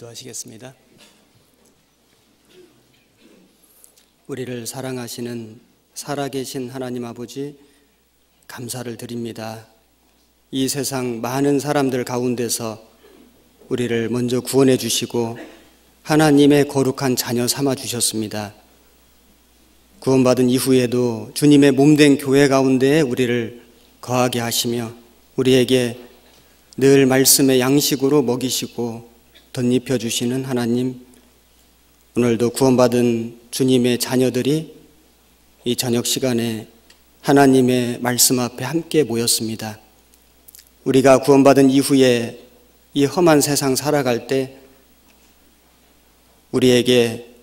기도하시겠습니다. 우리를 사랑하시는 살아계신 하나님 아버지 감사를 드립니다. 이 세상 많은 사람들 가운데서 우리를 먼저 구원해 주시고 하나님의 거룩한 자녀 삼아 주셨습니다. 구원받은 이후에도 주님의 몸된 교회 가운데 우리를 거하게 하시며 우리에게 늘 말씀의 양식으로 먹이시고 덧입혀 주시는 하나님 오늘도 구원받은 주님의 자녀들이 이 저녁 시간에 하나님의 말씀 앞에 함께 모였습니다. 우리가 구원받은 이후에 이 험한 세상 살아갈 때 우리에게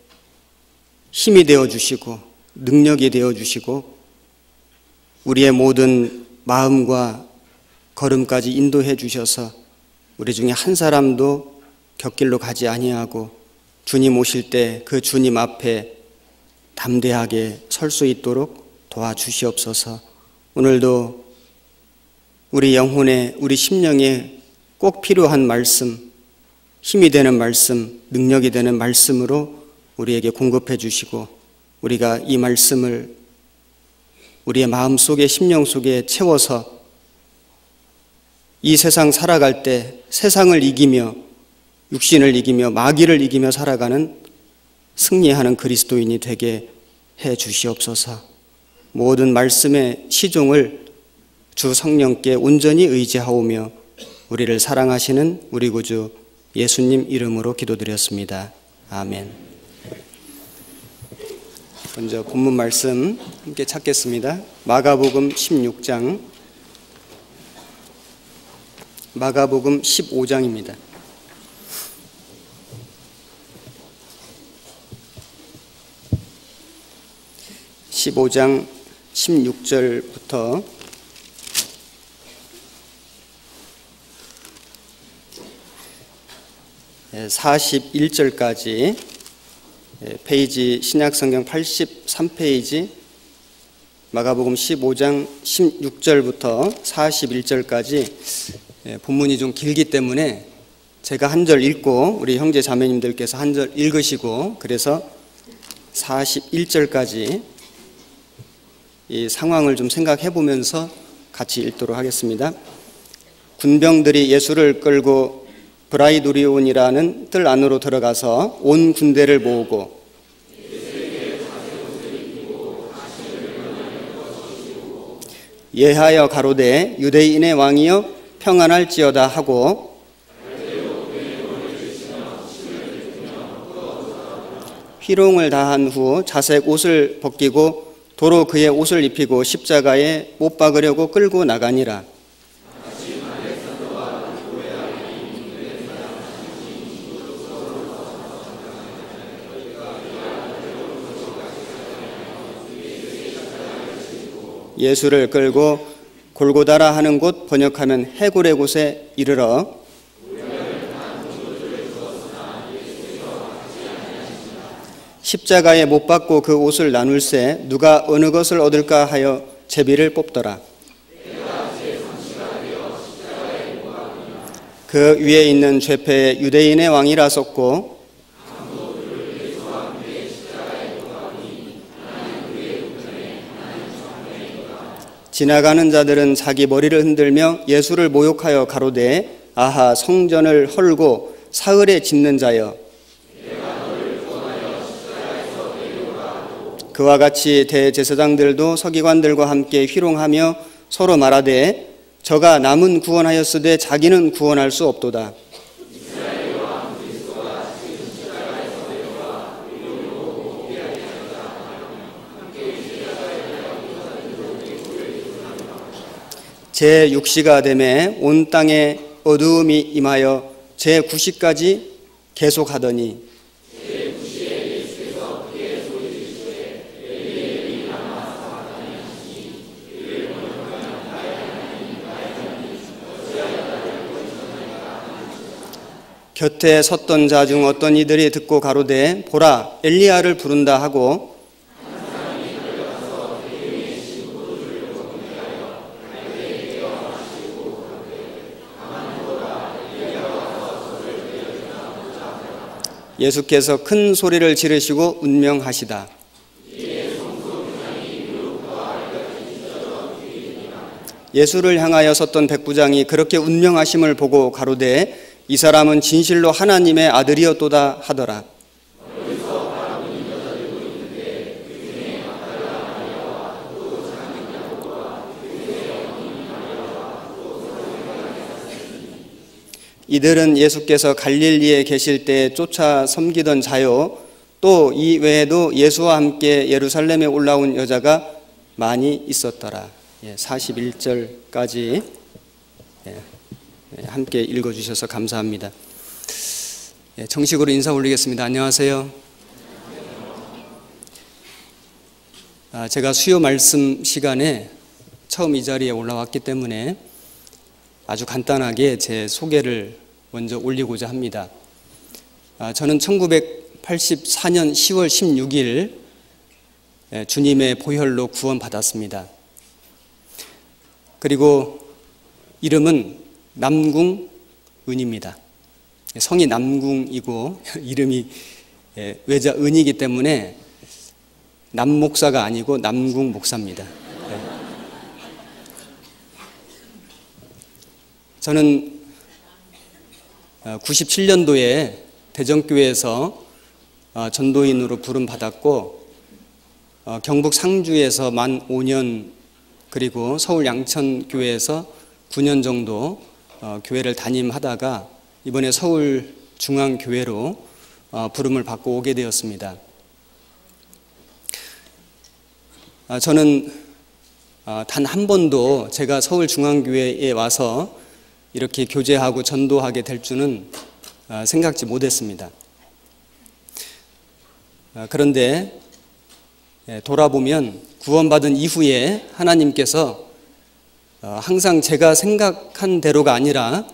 힘이 되어 주시고 능력이 되어 주시고 우리의 모든 마음과 걸음까지 인도해 주셔서 우리 중에 한 사람도 곁길로 가지 아니하고 주님 오실 때 그 주님 앞에 담대하게 설 수 있도록 도와주시옵소서. 오늘도 우리 영혼에 우리 심령에 꼭 필요한 말씀, 힘이 되는 말씀, 능력이 되는 말씀으로 우리에게 공급해 주시고 우리가 이 말씀을 우리의 마음 속에 심령 속에 채워서 이 세상 살아갈 때 세상을 이기며 육신을 이기며 마귀를 이기며 살아가는 승리하는 그리스도인이 되게 해 주시옵소서. 모든 말씀의 시종을 주 성령께 온전히 의지하오며 우리를 사랑하시는 우리 구주 예수님 이름으로 기도드렸습니다. 아멘. 먼저 본문 말씀 함께 찾겠습니다. 마가복음 16장 마가복음 15장입니다. 15장 16절부터 41절까지 페이지 신약성경 83페이지 마가복음 15장 16절부터 41절까지 본문이 좀 길기 때문에 제가 한 절 읽고 우리 형제 자매님들께서 한 절 읽으시고 그래서 41절까지 이 상황을 좀 생각해 보면서 같이 읽도록 하겠습니다. 군병들이 예수를 끌고 브라이도리온이라는 뜰 안으로 들어가서 온 군대를 모으고 예하여 가로되 유대인의 왕이여 평안할지어다 하고 희롱을 다한 후 자색 옷을 벗기고 도로 그의 옷을 입히고 십자가에 못 박으려고 끌고 나가니라. 예수를 끌고 골고다라 하는 곳 번역하면 해골의 곳에 이르러 십자가에 못 박고 그 옷을 나눌새 누가 어느 것을 얻을까 하여 제비를 뽑더라. 그 위에 있는 죄패에 유대인의 왕이라 썼고 지나가는 자들은 자기 머리를 흔들며 예수를 모욕하여 가로되 아하 성전을 헐고 사흘에 짓는 자여 그와 같이 대제사장들도 서기관들과 함께 희롱하며 서로 말하되 저가 남은 구원하였으되 자기는 구원할 수 없도다. 제 6시가 되매 온 땅에 어두움이 임하여 제 9시까지 계속하더니 곁에 섰던 자 중 어떤 이들이 듣고 가로되 보라 엘리야를 부른다 하고 예수께서 큰 소리를 지르시고 운명하시다. 예수를 향하여 섰던 백부장이 그렇게 운명하심을 보고 가로되 이 사람은 진실로 하나님의 아들이었도다 하더라. 이들은 예수께서 갈릴리에 계실 때 쫓아 섬기던 자요. 또 이 외에도 예수와 함께 예루살렘에 올라온 여자가 많이 있었더라. 41절까지 예, 예, 함께 읽어주셔서 감사합니다. 예, 정식으로 인사 올리겠습니다. 안녕하세요. 아, 제가 수요 말씀 시간에 처음 이 자리에 올라왔기 때문에 아주 간단하게 제 소개를 먼저 올리고자 합니다. 아, 저는 1984년 10월 16일 주님의 보혈로 구원받았습니다. 그리고 이름은 남궁은입니다. 성이 남궁이고 이름이 외자 은이기 때문에 남목사가 아니고 남궁 목사입니다. 저는 97년도에 어, 대전교회에서 어, 전도인으로 부름 받았고 어, 경북 상주에서 만 5년 그리고 서울 양천교회에서 9년 정도 교회를 담임하다가 이번에 서울 중앙교회로 부름을 받고 오게 되었습니다. 저는 단한 번도 제가 서울 중앙교회에 와서 이렇게 교제하고 전도하게 될 줄은 아, 생각지 못했습니다. 아, 그런데 예, 돌아보면 구원받은 이후에 하나님께서 어, 항상 제가 생각한 대로가 아니라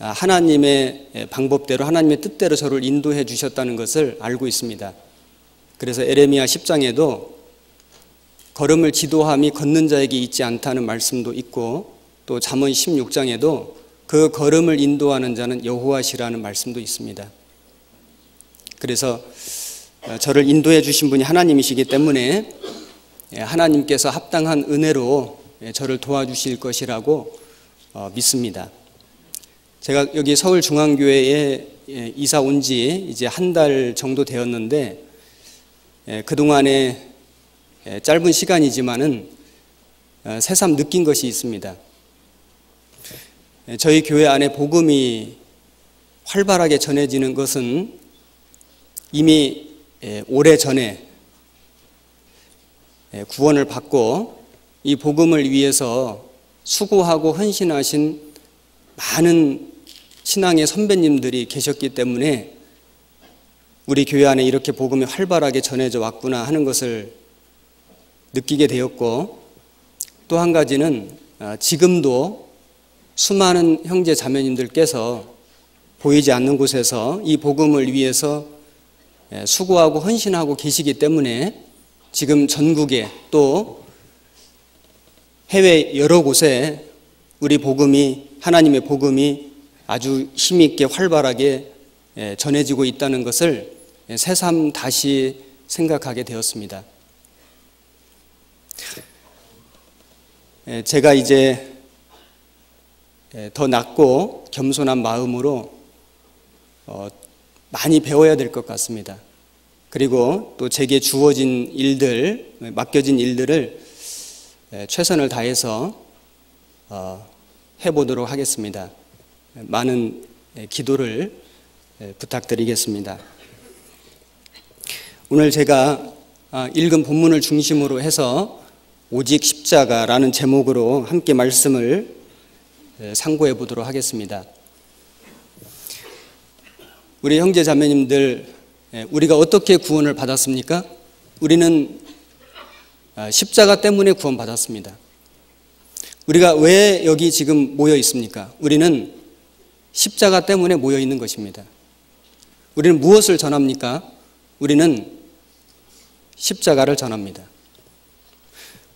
아, 하나님의 예, 방법대로 하나님의 뜻대로 저를 인도해 주셨다는 것을 알고 있습니다. 그래서 에레미야 10장에도 걸음을 지도함이 걷는 자에게 있지 않다는 말씀도 있고 또 잠언 16장에도 그 걸음을 인도하는 자는 여호와시라는 말씀도 있습니다. 그래서 어, 저를 인도해 주신 분이 하나님이시기 때문에 예, 하나님께서 합당한 은혜로 예, 저를 도와주실 것이라고 어, 믿습니다. 제가 여기 서울중앙교회에 예, 이사 온 지 이제 한 달 정도 되었는데 그동안에 짧은 시간이지만은 어, 새삼 느낀 것이 있습니다. 예, 저희 교회 안에 복음이 활발하게 전해지는 것은 이미 예, 오래 전에 예, 구원을 받고 이 복음을 위해서 수고하고 헌신하신 많은 신앙의 선배님들이 계셨기 때문에 우리 교회 안에 이렇게 복음이 활발하게 전해져 왔구나 하는 것을 느끼게 되었고 또 한 가지는 아, 지금도 수많은 형제 자매님들께서 보이지 않는 곳에서 이 복음을 위해서 예, 수고하고 헌신하고 계시기 때문에 지금 전국에 또 해외 여러 곳에 우리 복음이 하나님의 복음이 아주 힘 있게 활발하게 예, 전해지고 있다는 것을 예, 새삼 다시 생각하게 되었습니다. 제가 이제 예, 더 낮고 겸손한 마음으로 어, 많이 배워야 될 것 같습니다. 그리고 또 제게 주어진 일들, 맡겨진 일들을 예, 최선을 다해서 어, 해보도록 하겠습니다. 많은 예, 기도를 부탁드리겠습니다. 오늘 제가 아, 읽은 본문을 중심으로 해서 오직 십자가라는 제목으로 함께 말씀을 상고해 보도록 하겠습니다. 우리 형제 자매님들 우리가 어떻게 구원을 받았습니까? 우리는 아, 십자가 때문에 구원받았습니다. 우리가 왜 여기 지금 모여 있습니까? 우리는 십자가 때문에 모여 있는 것입니다. 우리는 무엇을 전합니까? 우리는 십자가를 전합니다.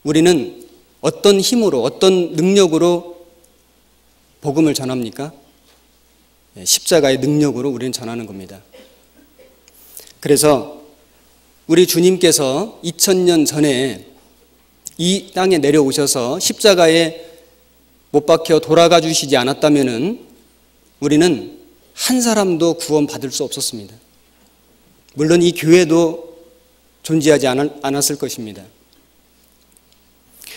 우리는 어떤 힘으로, 어떤 능력으로 복음을 전합니까? 예, 십자가의 능력으로 우리는 전하는 겁니다. 그래서 우리 주님께서 2000년 전에 이 땅에 내려오셔서 십자가에 못 박혀 돌아가 주시지 않았다면은 우리는 한 사람도 구원받을 수 없었습니다. 물론 이 교회도 존재하지 않았을 것입니다.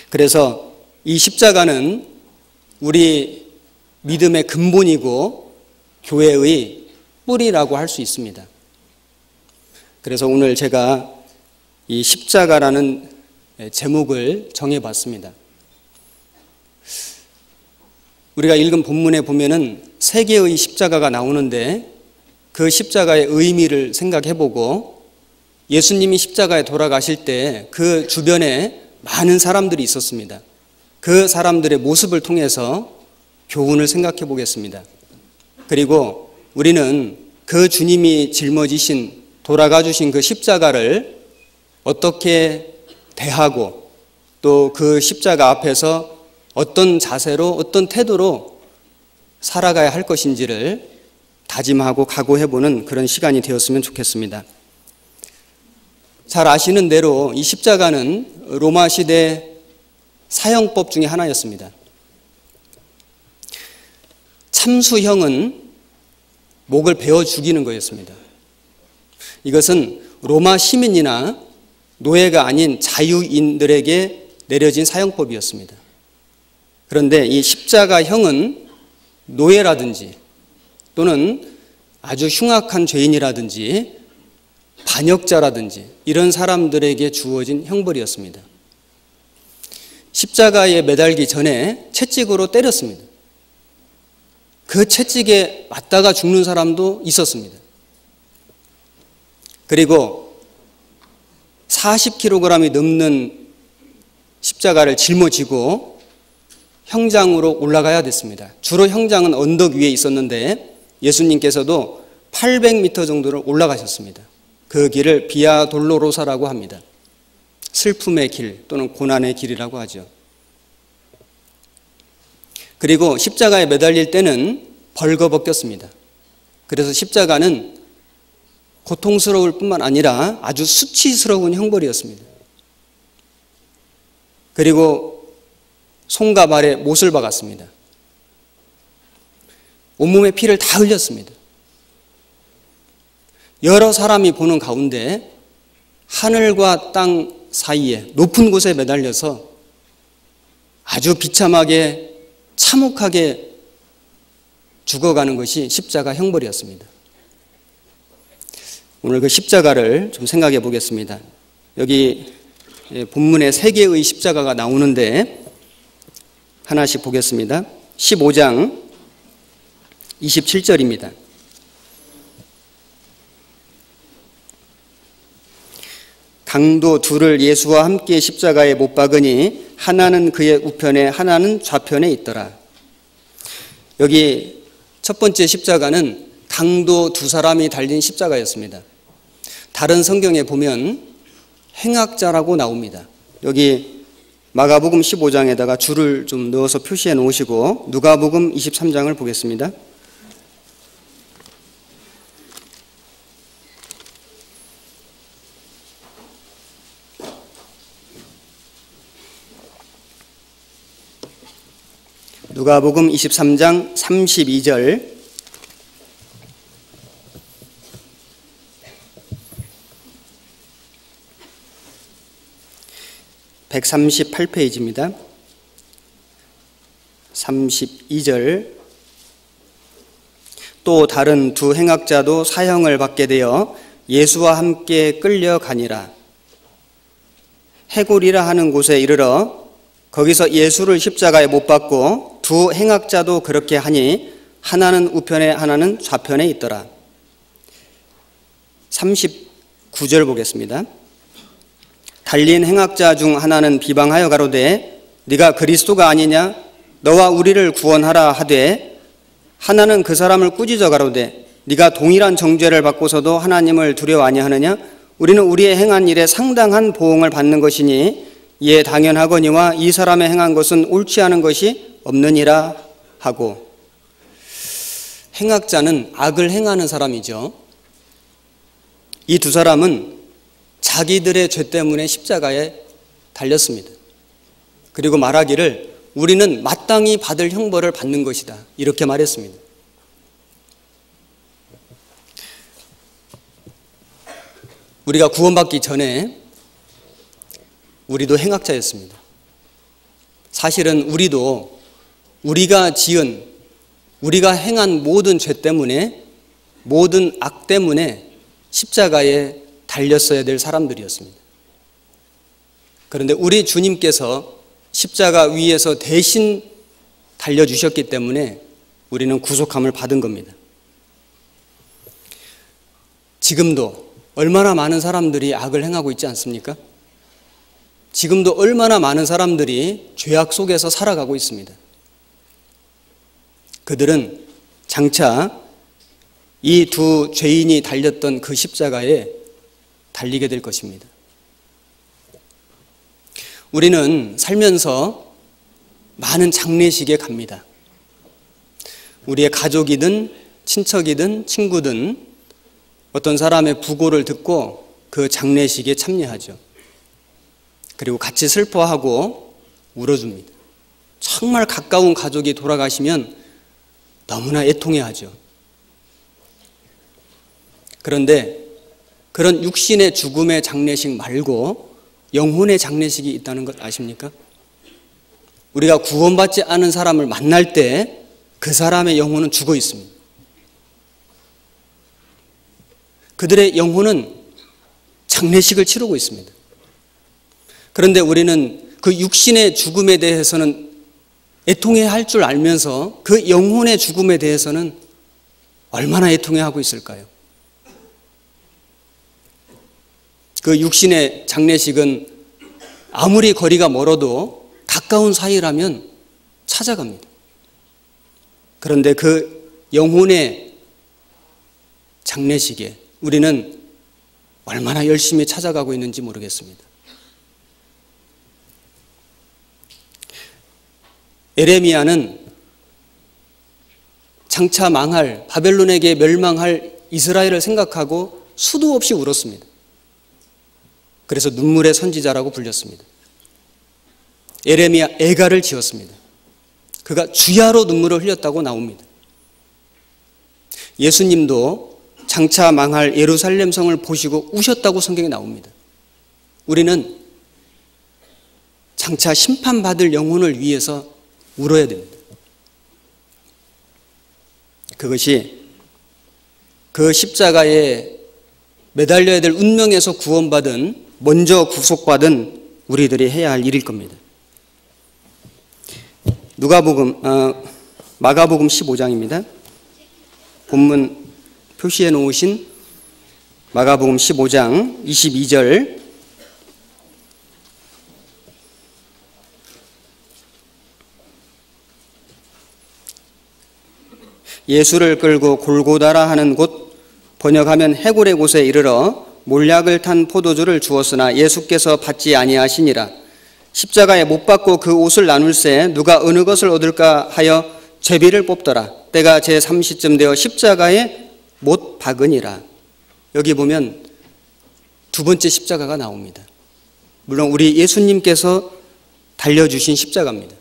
그래서 이 십자가는 우리 믿음의 근본이고 교회의 뿌리라고 할 수 있습니다. 그래서 오늘 제가 이 십자가라는 제목을 정해봤습니다. 우리가 읽은 본문에 보면은 세 개의 십자가가 나오는데 그 십자가의 의미를 생각해보고 예수님이 십자가에 돌아가실 때 그 주변에 많은 사람들이 있었습니다. 그 사람들의 모습을 통해서 교훈을 생각해 보겠습니다. 그리고 우리는 그 주님이 짊어지신 돌아가 주신 그 십자가를 어떻게 대하고 또 그 십자가 앞에서 어떤 자세로 어떤 태도로 살아가야 할 것인지를 다짐하고 각오해 보는 그런 시간이 되었으면 좋겠습니다. 잘 아시는 대로 이 십자가는 로마 시대 사형법 중의 하나였습니다. 참수형은 목을 베어 죽이는 거였습니다. 이것은 로마 시민이나 노예가 아닌 자유인들에게 내려진 사형법이었습니다. 그런데 이 십자가형은 노예라든지 또는 아주 흉악한 죄인이라든지 반역자라든지 이런 사람들에게 주어진 형벌이었습니다. 십자가에 매달기 전에 채찍으로 때렸습니다. 그 채찍에 맞다가 죽는 사람도 있었습니다. 그리고 40kg이 넘는 십자가를 짊어지고 형장으로 올라가야 됐습니다. 주로 형장은 언덕 위에 있었는데 예수님께서도 800m 정도를 올라가셨습니다. 그 길을 비아 돌로로사라고 합니다. 슬픔의 길 또는 고난의 길이라고 하죠. 그리고 십자가에 매달릴 때는 벌거벗겼습니다. 그래서 십자가는 고통스러울 뿐만 아니라 아주 수치스러운 형벌이었습니다. 그리고 손과 발에 못을 박았습니다. 온몸에 피를 다 흘렸습니다. 여러 사람이 보는 가운데 하늘과 땅 사이에 높은 곳에 매달려서 아주 비참하게 참혹하게 죽어가는 것이 십자가 형벌이었습니다. 오늘 그 십자가를 좀 생각해 보겠습니다. 여기 본문에 세 개의 십자가가 나오는데 하나씩 보겠습니다. 15장 27절입니다. 강도 둘을 예수와 함께 십자가에 못 박으니 하나는 그의 우편에 하나는 좌편에 있더라. 여기 첫 번째 십자가는 강도 두 사람이 달린 십자가였습니다. 다른 성경에 보면 행악자라고 나옵니다. 여기 마가복음 15장에다가 줄을 좀 넣어서 표시해 놓으시고 누가복음 23장을 보겠습니다. 누가복음 23장 32절 (138페이지입니다) (32절) 또 다른 두 행악자도 사형을 받게 되어 예수와 함께 끌려가니라 해골이라 하는 곳에 이르러 거기서 예수를 십자가에 못 박고 두 행악자도 그렇게 하니 하나는 우편에 하나는 좌편에 있더라. 39절 보겠습니다. 달린 행악자 중 하나는 비방하여 가로되 네가 그리스도가 아니냐? 너와 우리를 구원하라 하되 하나는 그 사람을 꾸짖어 가로되 네가 동일한 정죄를 받고서도 하나님을 두려워 아니하느냐? 우리는 우리의 행한 일에 상당한 보응을 받는 것이니 이에 당연하거니와 이 사람의 행한 것은 옳지 않은 것이 없느니라 하고. 행악자는 악을 행하는 사람이죠. 이 두 사람은 자기들의 죄 때문에 십자가에 달렸습니다. 그리고 말하기를 우리는 마땅히 받을 형벌을 받는 것이다. 이렇게 말했습니다. 우리가 구원받기 전에 우리도 행악자였습니다. 사실은 우리도 우리가 지은 우리가 행한 모든 죄 때문에 모든 악 때문에 십자가에 달렸어야 될 사람들이었습니다. 그런데 우리 주님께서 십자가 위에서 대신 달려주셨기 때문에 우리는 구속함을 받은 겁니다. 지금도 얼마나 많은 사람들이 악을 행하고 있지 않습니까? 지금도 얼마나 많은 사람들이 죄악 속에서 살아가고 있습니다. 그들은 장차 이 두 죄인이 달렸던 그 십자가에 달리게 될 것입니다. 우리는 살면서 많은 장례식에 갑니다. 우리의 가족이든 친척이든 친구든 어떤 사람의 부고를 듣고 그 장례식에 참여하죠. 그리고 같이 슬퍼하고 울어줍니다. 정말 가까운 가족이 돌아가시면 너무나 애통해하죠. 그런데 그런 육신의 죽음의 장례식 말고 영혼의 장례식이 있다는 것 아십니까? 우리가 구원받지 않은 사람을 만날 때 그 사람의 영혼은 죽어 있습니다. 그들의 영혼은 장례식을 치르고 있습니다. 그런데 우리는 그 육신의 죽음에 대해서는 애통해 할 줄 알면서 그 영혼의 죽음에 대해서는 얼마나 애통해 하고 있을까요? 그 육신의 장례식은 아무리 거리가 멀어도 가까운 사이라면 찾아갑니다. 그런데 그 영혼의 장례식에 우리는 얼마나 열심히 찾아가고 있는지 모르겠습니다. 에레미야는 장차 망할 바벨론에게 멸망할 이스라엘을 생각하고 수도 없이 울었습니다. 그래서 눈물의 선지자라고 불렸습니다. 에레미야 애가를 지었습니다. 그가 주야로 눈물을 흘렸다고 나옵니다. 예수님도 장차 망할 예루살렘 성을 보시고 우셨다고 성경에 나옵니다. 우리는 장차 심판받을 영혼을 위해서 울어야 됩니다. 그것이 그 십자가에 매달려야 될 운명에서 구원받은 먼저 구속받은 우리들이 해야 할 일일 겁니다. 누가복음 어, 마가복음 15장입니다. 본문 표시해 놓으신 마가복음 15장 22절 예수를 끌고 골고다라 하는 곳 번역하면 해골의 곳에 이르러 몰약을 탄 포도주를 주었으나 예수께서 받지 아니하시니라. 십자가에 못 박고 그 옷을 나눌새 누가 어느 것을 얻을까 하여 제비를 뽑더라. 때가 제 30쯤 되어 십자가에 못 박으니라. 여기 보면 두 번째 십자가가 나옵니다. 물론 우리 예수님께서 달려주신 십자가입니다.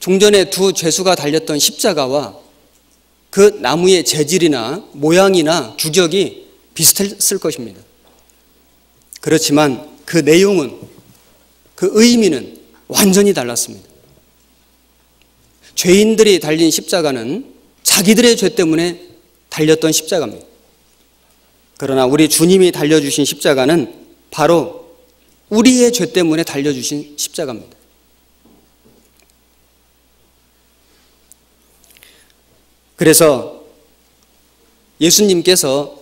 종전에 두 죄수가 달렸던 십자가와 그 나무의 재질이나 모양이나 규격이 비슷했을 것입니다. 그렇지만 그 내용은 그 의미는 완전히 달랐습니다. 죄인들이 달린 십자가는 자기들의 죄 때문에 달렸던 십자가입니다. 그러나 우리 주님이 달려주신 십자가는 바로 우리의 죄 때문에 달려주신 십자가입니다. 그래서 예수님께서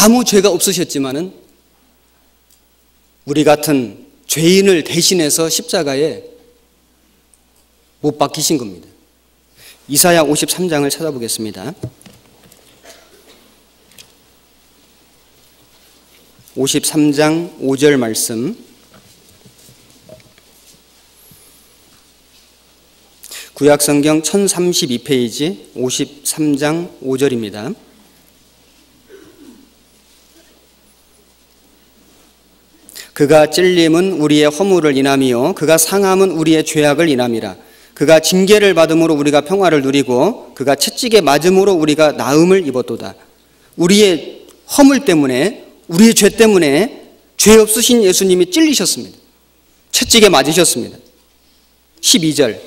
아무 죄가 없으셨지만은 우리 같은 죄인을 대신해서 십자가에 못 박히신 겁니다. 이사야 53장을 찾아보겠습니다. 53장 5절 말씀. 구약성경 1032페이지 53장 5절입니다. 그가 찔림은 우리의 허물을 인함이요. 그가 상함은 우리의 죄악을 인함이라. 그가 징계를 받음으로 우리가 평화를 누리고 그가 채찍에 맞음으로 우리가 나음을 입었도다. 우리의 허물 때문에 우리의 죄 때문에 죄 없으신 예수님이 찔리셨습니다. 채찍에 맞으셨습니다. 12절.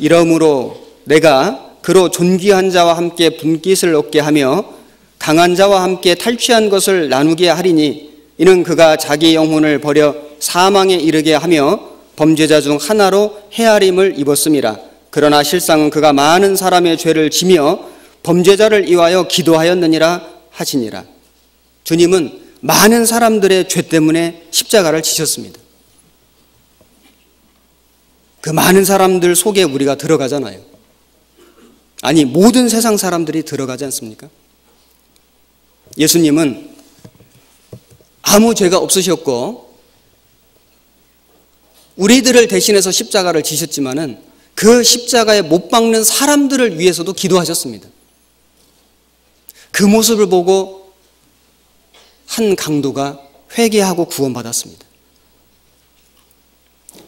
이러므로 내가 그로 존귀한 자와 함께 분깃을 얻게 하며 강한 자와 함께 탈취한 것을 나누게 하리니 이는 그가 자기 영혼을 버려 사망에 이르게 하며 범죄자 중 하나로 헤아림을 입었음이라. 그러나 실상은 그가 많은 사람의 죄를 지며 범죄자를 이와여 기도하였느니라 하시니라. 주님은 많은 사람들의 죄 때문에 십자가를 지셨습니다. 그 많은 사람들 속에 우리가 들어가잖아요. 아니, 모든 세상 사람들이 들어가지 않습니까? 예수님은 아무 죄가 없으셨고 우리들을 대신해서 십자가를 지셨지만은 그 십자가에 못 박는 사람들을 위해서도 기도하셨습니다. 그 모습을 보고 한 강도가 회개하고 구원받았습니다.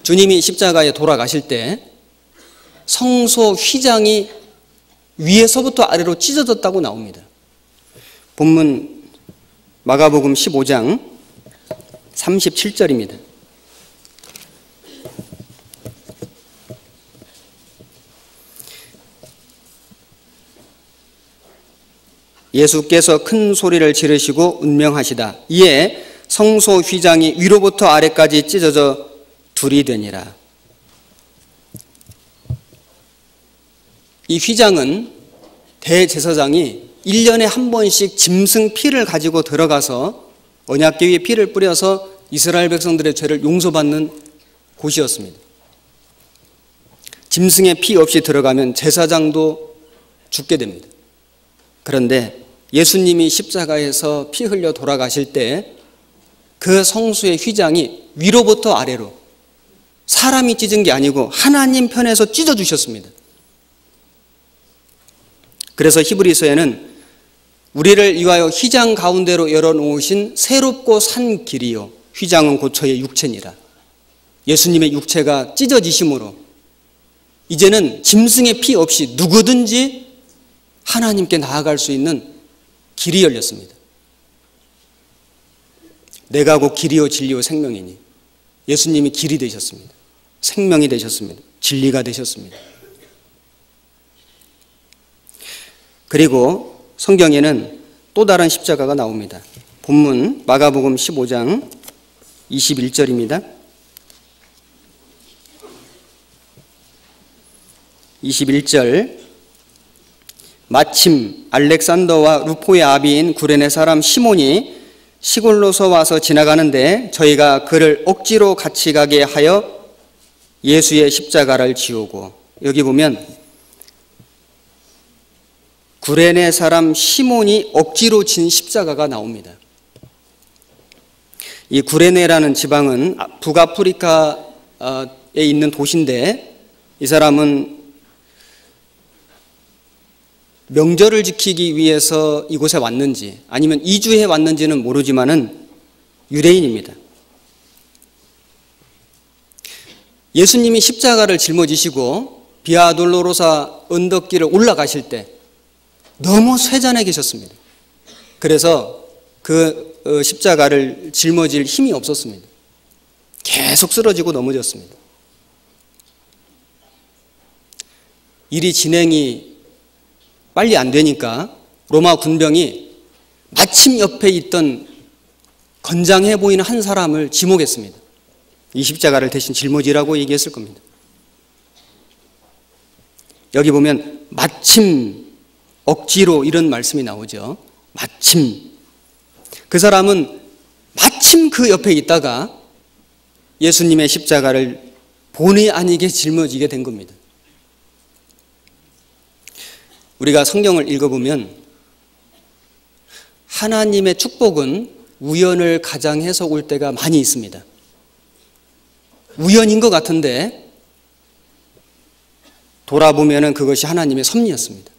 주님이 십자가에 돌아가실 때 성소 휘장이 위에서부터 아래로 찢어졌다고 나옵니다. 본문 마가복음 15장 37절입니다. 예수께서 큰 소리를 지르시고 운명하시다. 이에 성소 휘장이 위로부터 아래까지 찢어져 둘이 되니라. 이 휘장은 대제사장이 1년에 한 번씩 짐승 피를 가지고 들어가서 언약궤 위에 피를 뿌려서 이스라엘 백성들의 죄를 용서받는 곳이었습니다. 짐승의 피 없이 들어가면 제사장도 죽게 됩니다. 그런데 예수님이 십자가에서 피 흘려 돌아가실 때 그 성수의 휘장이 위로부터 아래로 사람이 찢은 게 아니고 하나님 편에서 찢어 주셨습니다. 그래서 히브리서에는 우리를 위하여 휘장 가운데로 열어놓으신 새롭고 산 길이요. 휘장은 고초의 육체니라. 예수님의 육체가 찢어지심으로 이제는 짐승의 피 없이 누구든지 하나님께 나아갈 수 있는 길이 열렸습니다. 내가 곧 길이요 진리요 생명이니 예수님이 길이 되셨습니다. 생명이 되셨습니다. 진리가 되셨습니다. 그리고 성경에는 또 다른 십자가가 나옵니다. 본문 마가복음 15장 21절입니다. 21절 마침 알렉산더와 루포의 아비인 구레네 사람 시몬이 시골로서 와서 지나가는데 저희가 그를 억지로 같이 가게 하여 예수의 십자가를 지우고 여기 보면 구레네 사람 시몬이 억지로 진 십자가가 나옵니다. 이 구레네라는 지방은 북아프리카에 있는 도시인데 이 사람은 명절을 지키기 위해서 이곳에 왔는지 아니면 이주해 왔는지는 모르지만은 유대인입니다. 예수님이 십자가를 짊어지시고 비아돌로로사 언덕길을 올라가실 때 너무 쇠잔해 계셨습니다. 그래서 그 어, 십자가를 짊어질 힘이 없었습니다. 계속 쓰러지고 넘어졌습니다. 일이 진행이 빨리 안 되니까 로마 군병이 마침 옆에 있던 건장해 보이는 한 사람을 지목했습니다. 이 십자가를 대신 짊어지라고 얘기했을 겁니다. 여기 보면 마침 억지로 이런 말씀이 나오죠. 마침. 그 사람은 마침 그 옆에 있다가 예수님의 십자가를 본의 아니게 짊어지게 된 겁니다. 우리가 성경을 읽어보면 하나님의 축복은 우연을 가장해서 올 때가 많이 있습니다. 우연인 것 같은데 돌아보면 그것이 하나님의 섭리였습니다.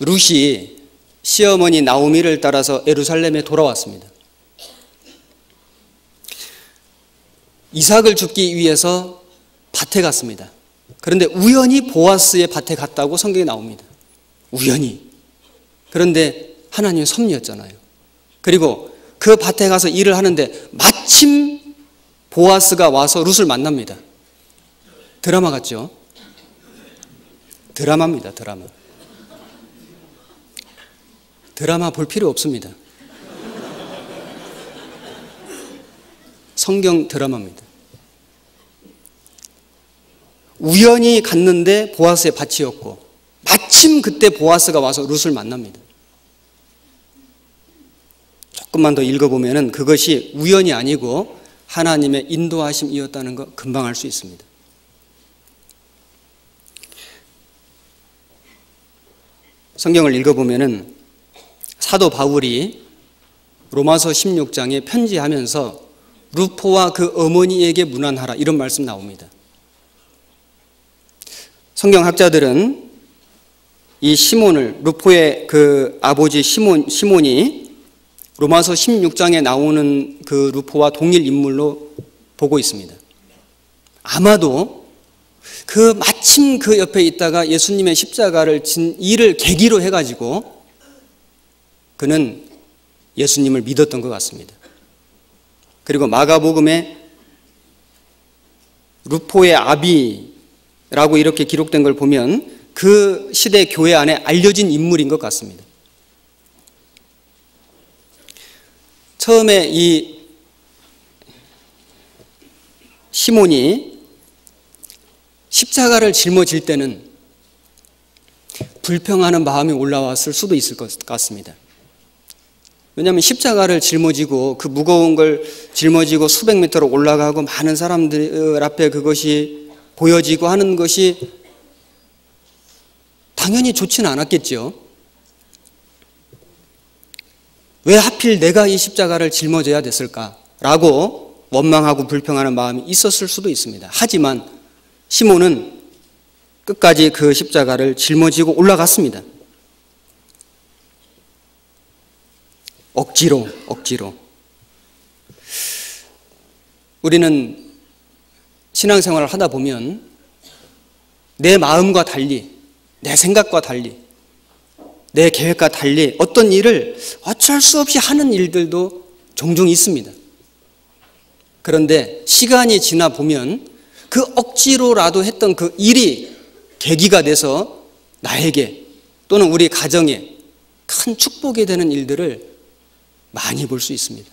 룻이 시어머니 나오미를 따라서 에루살렘에 돌아왔습니다. 이삭을 죽기 위해서 밭에 갔습니다. 그런데 우연히 보아스의 밭에 갔다고 성경에 나옵니다. 우연히. 그런데 하나님의 섭리였잖아요. 그리고 그 밭에 가서 일을 하는데 마침 보아스가 와서 룻을 만납니다. 드라마 같죠? 드라마입니다, 드라마. 드라마 볼 필요 없습니다. 성경 드라마입니다. 우연히 갔는데 보아스의 밭이었고 마침 그때 보아스가 와서 룻을 만납니다. 조금만 더 읽어보면 그것이 우연이 아니고 하나님의 인도하심이었다는 거 금방 알 수 있습니다. 성경을 읽어보면 사도 바울이 로마서 16장에 편지하면서 루포와 그 어머니에게 문안하라 이런 말씀 나옵니다. 성경학자들은 이 시몬을 루포의 그 아버지 시몬 시몬이 로마서 16장에 나오는 그 루포와 동일 인물로 보고 있습니다. 아마도 그 마침 그 옆에 있다가 예수님의 십자가를 진 일을 계기로 해가지고 그는 예수님을 믿었던 것 같습니다. 그리고 마가복음에 루포의 아비라고 이렇게 기록된 걸 보면 그 시대 교회 안에 알려진 인물인 것 같습니다. 처음에 이 시몬이 십자가를 짊어질 때는 불평하는 마음이 올라왔을 수도 있을 것 같습니다. 왜냐하면 십자가를 짊어지고 그 무거운 걸 짊어지고 수백 미터로 올라가고 많은 사람들 앞에 그것이 보여지고 하는 것이 당연히 좋지는 않았겠죠. 왜 하필 내가 이 십자가를 짊어져야 됐을까라고 원망하고 불평하는 마음이 있었을 수도 있습니다. 하지만 시몬은 끝까지 그 십자가를 짊어지고 올라갔습니다. 억지로, 억지로. 우리는 신앙생활을 하다 보면 내 마음과 달리, 내 생각과 달리, 내 계획과 달리 어떤 일을 어쩔 수 없이 하는 일들도 종종 있습니다. 그런데 시간이 지나 보면 그 억지로라도 했던 그 일이 계기가 돼서 나에게 또는 우리 가정에 큰 축복이 되는 일들을 많이 볼 수 있습니다.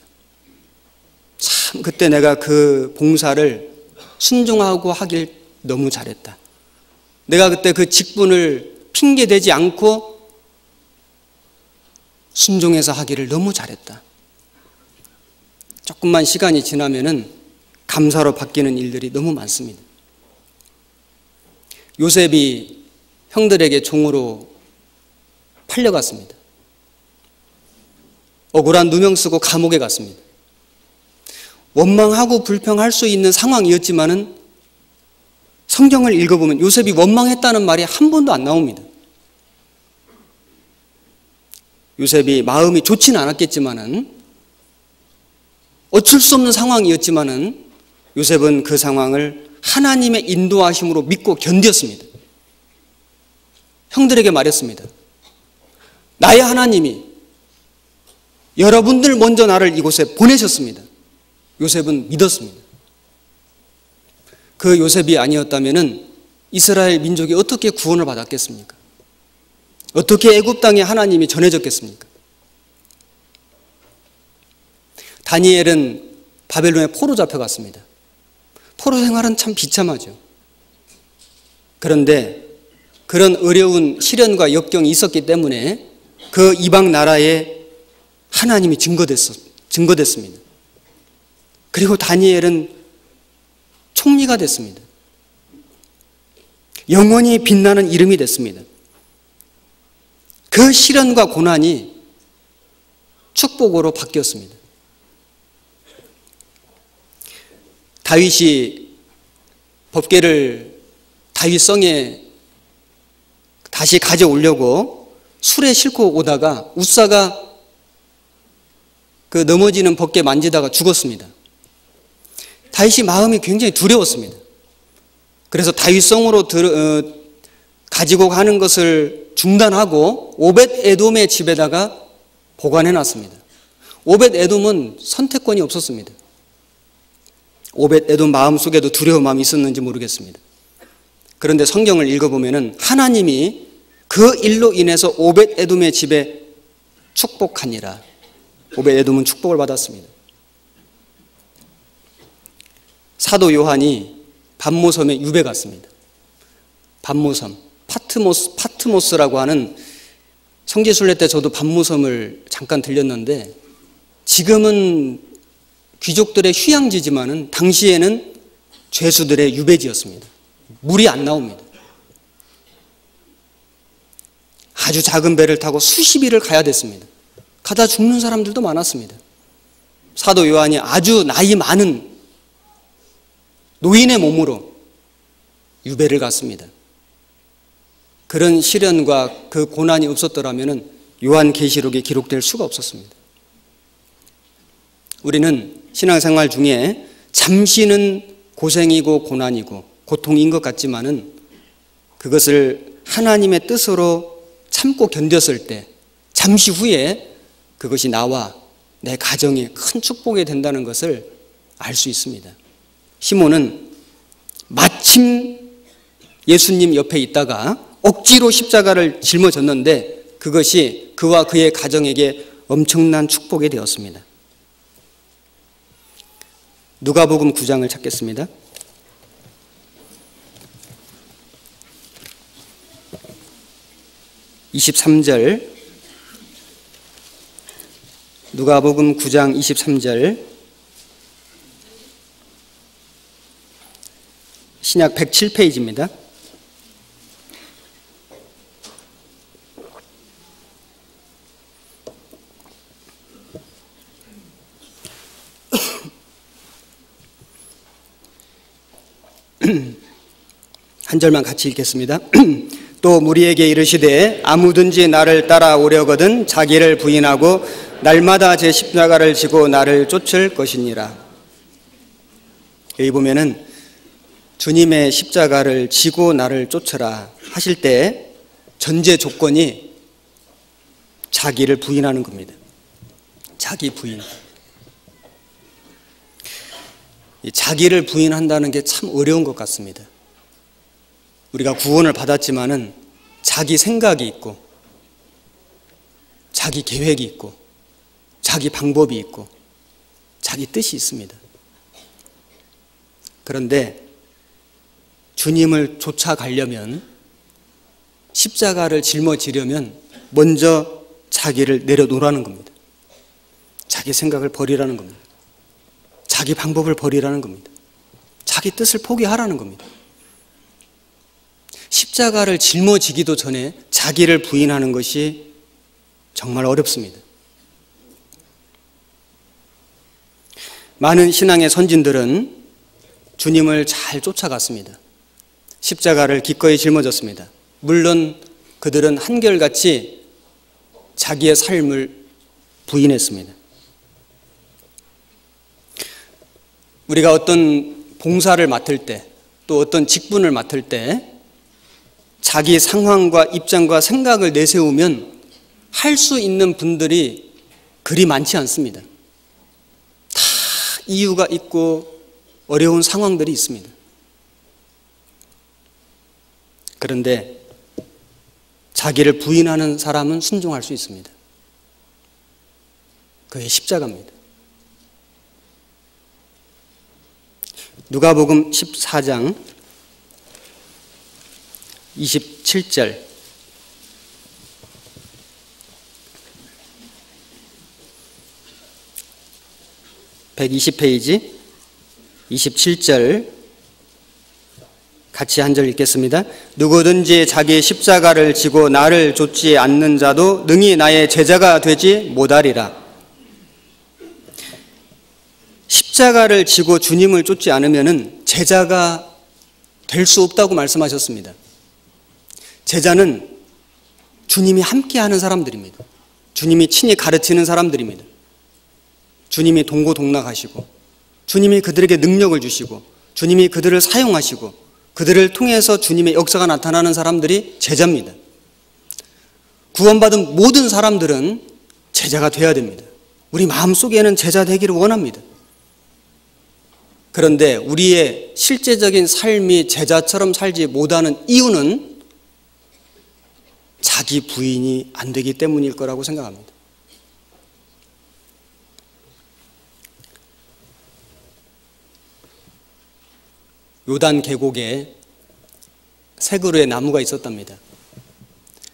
참, 그때 내가 그 봉사를 순종하고 하길 너무 잘했다. 내가 그때 그 직분을 핑계대지 않고 순종해서 하기를 너무 잘했다. 조금만 시간이 지나면은 감사로 바뀌는 일들이 너무 많습니다. 요셉이 형들에게 종으로 팔려갔습니다. 억울한 누명 쓰고 감옥에 갔습니다. 원망하고 불평할 수 있는 상황이었지만은 성경을 읽어보면 요셉이 원망했다는 말이 한 번도 안 나옵니다. 요셉이 마음이 좋지는 않았겠지만은 어쩔 수 없는 상황이었지만은 요셉은 그 상황을 하나님의 인도하심으로 믿고 견뎠습니다. 형들에게 말했습니다. 나의 하나님이 여러분들 먼저 나를 이곳에 보내셨습니다. 요셉은 믿었습니다. 그 요셉이 아니었다면 이스라엘 민족이 어떻게 구원을 받았겠습니까? 어떻게 애굽 땅에 하나님이 전해졌겠습니까? 다니엘은 바벨론에 포로 잡혀갔습니다. 포로 생활은 참 비참하죠. 그런데 그런 어려운 시련과 역경이 있었기 때문에 그 이방 나라에 하나님이 증거됐었, 증거됐습니다. 그리고 다니엘은 총리가 됐습니다. 영원히 빛나는 이름이 됐습니다. 그 시련과 고난이 축복으로 바뀌었습니다. 다윗이 법계를 다윗성에 다시 가져오려고 술에 싣고 오다가 우사가 그 넘어지는 벗개 만지다가 죽었습니다. 다윗이 마음이 굉장히 두려웠습니다. 그래서 다윗성으로 들, 어, 가지고 가는 것을 중단하고 오벳 에돔의 집에다가 보관해 놨습니다. 오벳 에돔은 선택권이 없었습니다. 오벳 에돔 마음속에도 두려운 마음이 있었는지 모르겠습니다. 그런데 성경을 읽어보면은 하나님이 그 일로 인해서 오벳 에돔의 집에 축복하니라. 오벳 에돔은 축복을 받았습니다. 사도 요한이 밧모섬에 유배 갔습니다. 밧모섬, 파트모스, 파트모스라고 하는 성지순례 때 저도 밧모섬을 잠깐 들렸는데 지금은 귀족들의 휴양지지만은 당시에는 죄수들의 유배지였습니다. 물이 안 나옵니다. 아주 작은 배를 타고 수십 일을 가야 됐습니다. 가다 죽는 사람들도 많았습니다. 사도 요한이 아주 나이 많은 노인의 몸으로 유배를 갔습니다. 그런 시련과 그 고난이 없었더라면 요한 계시록에 기록될 수가 없었습니다. 우리는 신앙생활 중에 잠시는 고생이고 고난이고 고통인 것 같지만은 그것을 하나님의 뜻으로 참고 견뎠을 때 잠시 후에 그것이 나와 내 가정에 큰 축복이 된다는 것을 알 수 있습니다. 시몬은 마침 예수님 옆에 있다가 억지로 십자가를 짊어졌는데 그것이 그와 그의 가정에게 엄청난 축복이 되었습니다. 누가복음 9장을 찾겠습니다. (23절) 누가복음 9장 23절 신약 107페이지입니다. 한 절만 같이 읽겠습니다. 또 무리에게 이르시되 아무든지 나를 따라오려거든 자기를 부인하고 날마다 제 십자가를 지고 나를 쫓을 것이니라. 여기 보면은 주님의 십자가를 지고 나를 쫓으라 하실 때 전제 조건이 자기를 부인하는 겁니다. 자기 부인. 자기를 부인한다는 게 참 어려운 것 같습니다. 우리가 구원을 받았지만은 자기 생각이 있고, 자기 계획이 있고, 자기 방법이 있고, 자기 뜻이 있습니다. 그런데 주님을 쫓아가려면 십자가를 짊어지려면 먼저 자기를 내려놓으라는 겁니다. 자기 생각을 버리라는 겁니다. 자기 방법을 버리라는 겁니다. 자기 뜻을 포기하라는 겁니다. 십자가를 짊어지기도 전에 자기를 부인하는 것이 정말 어렵습니다. 많은 신앙의 선진들은 주님을 잘 쫓아갔습니다. 십자가를 기꺼이 짊어졌습니다. 물론 그들은 한결같이 자기의 삶을 부인했습니다. 우리가 어떤 봉사를 맡을 때, 또 어떤 직분을 맡을 때, 자기 상황과 입장과 생각을 내세우면 할 수 있는 분들이 그리 많지 않습니다. 다 이유가 있고 어려운 상황들이 있습니다. 그런데 자기를 부인하는 사람은 순종할 수 있습니다. 그게 십자가입니다. 누가복음 14장 27절 120페이지 27절 같이 한 절 읽겠습니다. 누구든지 자기 십자가를 지고 나를 좇지 않는 자도 능히 나의 제자가 되지 못하리라. 십자가를 지고 주님을 쫓지 않으면 제자가 될 수 없다고 말씀하셨습니다. 제자는 주님이 함께하는 사람들입니다. 주님이 친히 가르치는 사람들입니다. 주님이 동고동락하시고 주님이 그들에게 능력을 주시고 주님이 그들을 사용하시고 그들을 통해서 주님의 역사가 나타나는 사람들이 제자입니다. 구원받은 모든 사람들은 제자가 되어야 됩니다. 우리 마음속에는 제자 되기를 원합니다. 그런데 우리의 실제적인 삶이 제자처럼 살지 못하는 이유는 자기 부인이 안 되기 때문일 거라고 생각합니다. 요단 계곡에 세 그루의 나무가 있었답니다.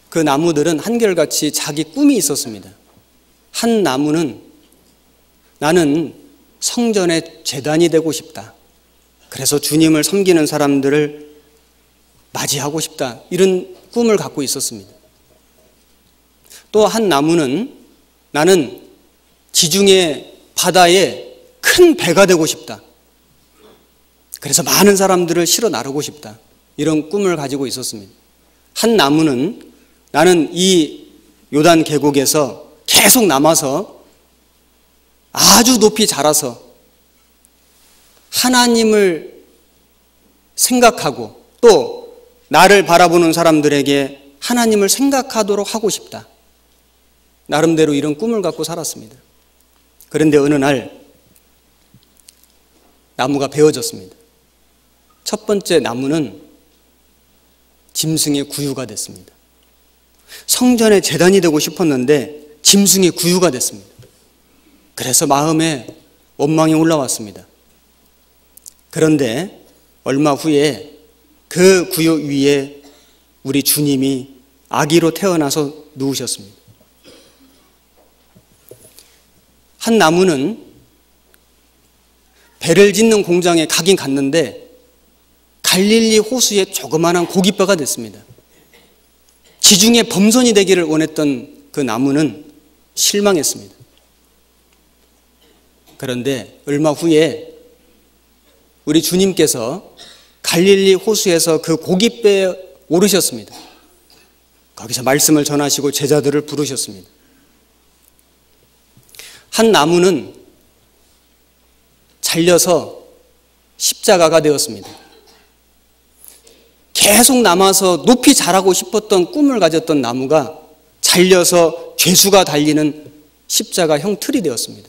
그 나무들은 한결같이 자기 꿈이 있었습니다. 한 나무는 나는 성전의 재단이 되고 싶다. 그래서 주님을 섬기는 사람들을 맞이하고 싶다. 이런 꿈을 갖고 있었습니다. 또 한 나무는 나는 지중해 바다에 큰 배가 되고 싶다. 그래서 많은 사람들을 실어 나르고 싶다. 이런 꿈을 가지고 있었습니다. 한 나무는 나는 이 요단 계곡에서 계속 남아서 아주 높이 자라서 하나님을 생각하고 또 나를 바라보는 사람들에게 하나님을 생각하도록 하고 싶다. 나름대로 이런 꿈을 갖고 살았습니다. 그런데 어느 날 나무가 베어졌습니다. 첫 번째 나무는 짐승의 구유가 됐습니다. 성전의 재단이 되고 싶었는데 짐승의 구유가 됐습니다. 그래서 마음에 원망이 올라왔습니다. 그런데 얼마 후에 그 구유 위에 우리 주님이 아기로 태어나서 누우셨습니다. 한 나무는 배를 짓는 공장에 가긴 갔는데 갈릴리 호수에 조그마한 고깃배가 됐습니다. 지중해 범선이 되기를 원했던 그 나무는 실망했습니다. 그런데 얼마 후에 우리 주님께서 갈릴리 호수에서 그 고깃배에 오르셨습니다. 거기서 말씀을 전하시고 제자들을 부르셨습니다. 한 나무는 잘려서 십자가가 되었습니다. 계속 남아서 높이 자라고 싶었던 꿈을 가졌던 나무가 잘려서 죄수가 달리는 십자가 형틀이 되었습니다.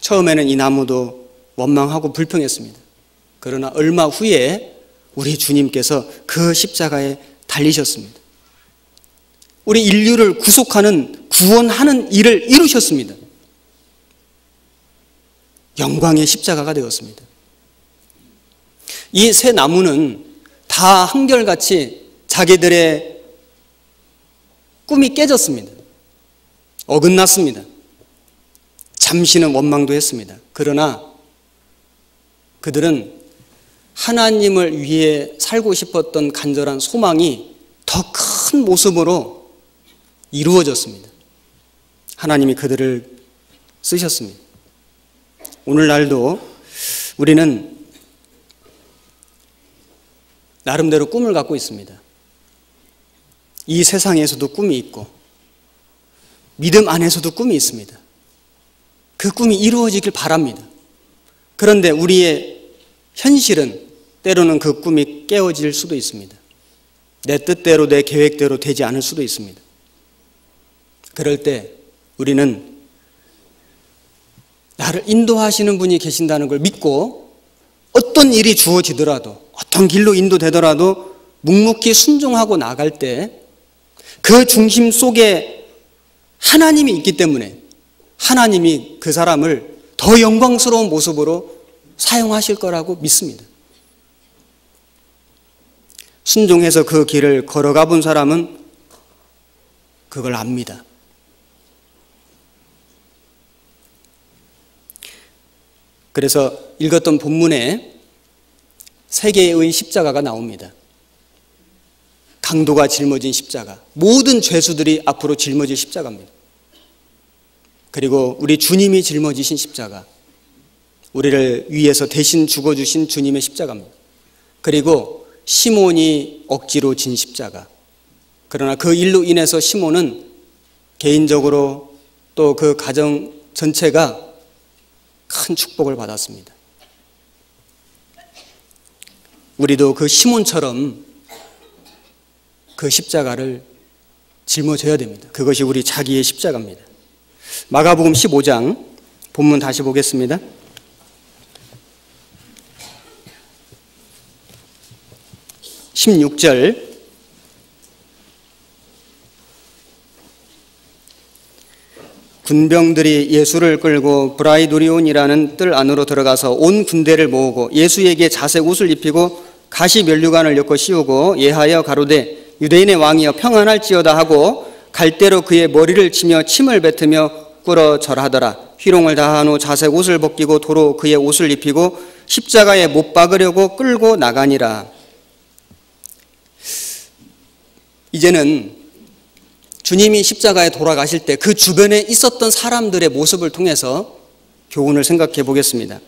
처음에는 이 나무도 원망하고 불평했습니다. 그러나 얼마 후에 우리 주님께서 그 십자가에 달리셨습니다. 우리 인류를 구속하는 구원하는 일을 이루셨습니다. 영광의 십자가가 되었습니다. 이세 나무는 다 한결같이 자기들의 꿈이 깨졌습니다. 어긋났습니다. 잠시는 원망도 했습니다. 그러나 그들은 하나님을 위해 살고 싶었던 간절한 소망이 더 큰 모습으로 이루어졌습니다. 하나님이 그들을 쓰셨습니다. 오늘날도 우리는 나름대로 꿈을 갖고 있습니다. 이 세상에서도 꿈이 있고, 믿음 안에서도 꿈이 있습니다. 그 꿈이 이루어지길 바랍니다. 그런데 우리의 현실은 때로는 그 꿈이 깨어질 수도 있습니다. 내 뜻대로 내 계획대로 되지 않을 수도 있습니다. 그럴 때 우리는 나를 인도하시는 분이 계신다는 걸 믿고 어떤 일이 주어지더라도 어떤 길로 인도되더라도 묵묵히 순종하고 나갈 때 그 중심 속에 하나님이 있기 때문에 하나님이 그 사람을 더 영광스러운 모습으로 사용하실 거라고 믿습니다. 순종해서 그 길을 걸어가 본 사람은 그걸 압니다. 그래서 읽었던 본문에 세 개의 십자가가 나옵니다. 강도가 짊어진 십자가. 모든 죄수들이 앞으로 짊어질 십자가입니다. 그리고 우리 주님이 짊어지신 십자가. 우리를 위해서 대신 죽어주신 주님의 십자가입니다. 그리고 시몬이 억지로 진 십자가. 그러나 그 일로 인해서 시몬은 개인적으로 또 그 가정 전체가 큰 축복을 받았습니다. 우리도 그 시몬처럼 그 십자가를 짊어져야 됩니다. 그것이 우리 자기의 십자가입니다. 마가복음 15장 본문 다시 보겠습니다. 16절 군병들이 예수를 끌고 브라이도리온이라는 뜰 안으로 들어가서 온 군대를 모으고 예수에게 자색 옷을 입히고 가시 면류관을 엮어 씌우고 예하여 가로되 유대인의 왕이여 평안할지어다 하고 갈대로 그의 머리를 치며 침을 뱉으며 꿇어 절하더라 휘롱을 다한 후 자색 옷을 벗기고 도로 그의 옷을 입히고 십자가에 못 박으려고 끌고 나가니라 이제는 주님이 십자가에 돌아가실 때 그 주변에 있었던 사람들의 모습을 통해서 교훈을 생각해 보겠습니다.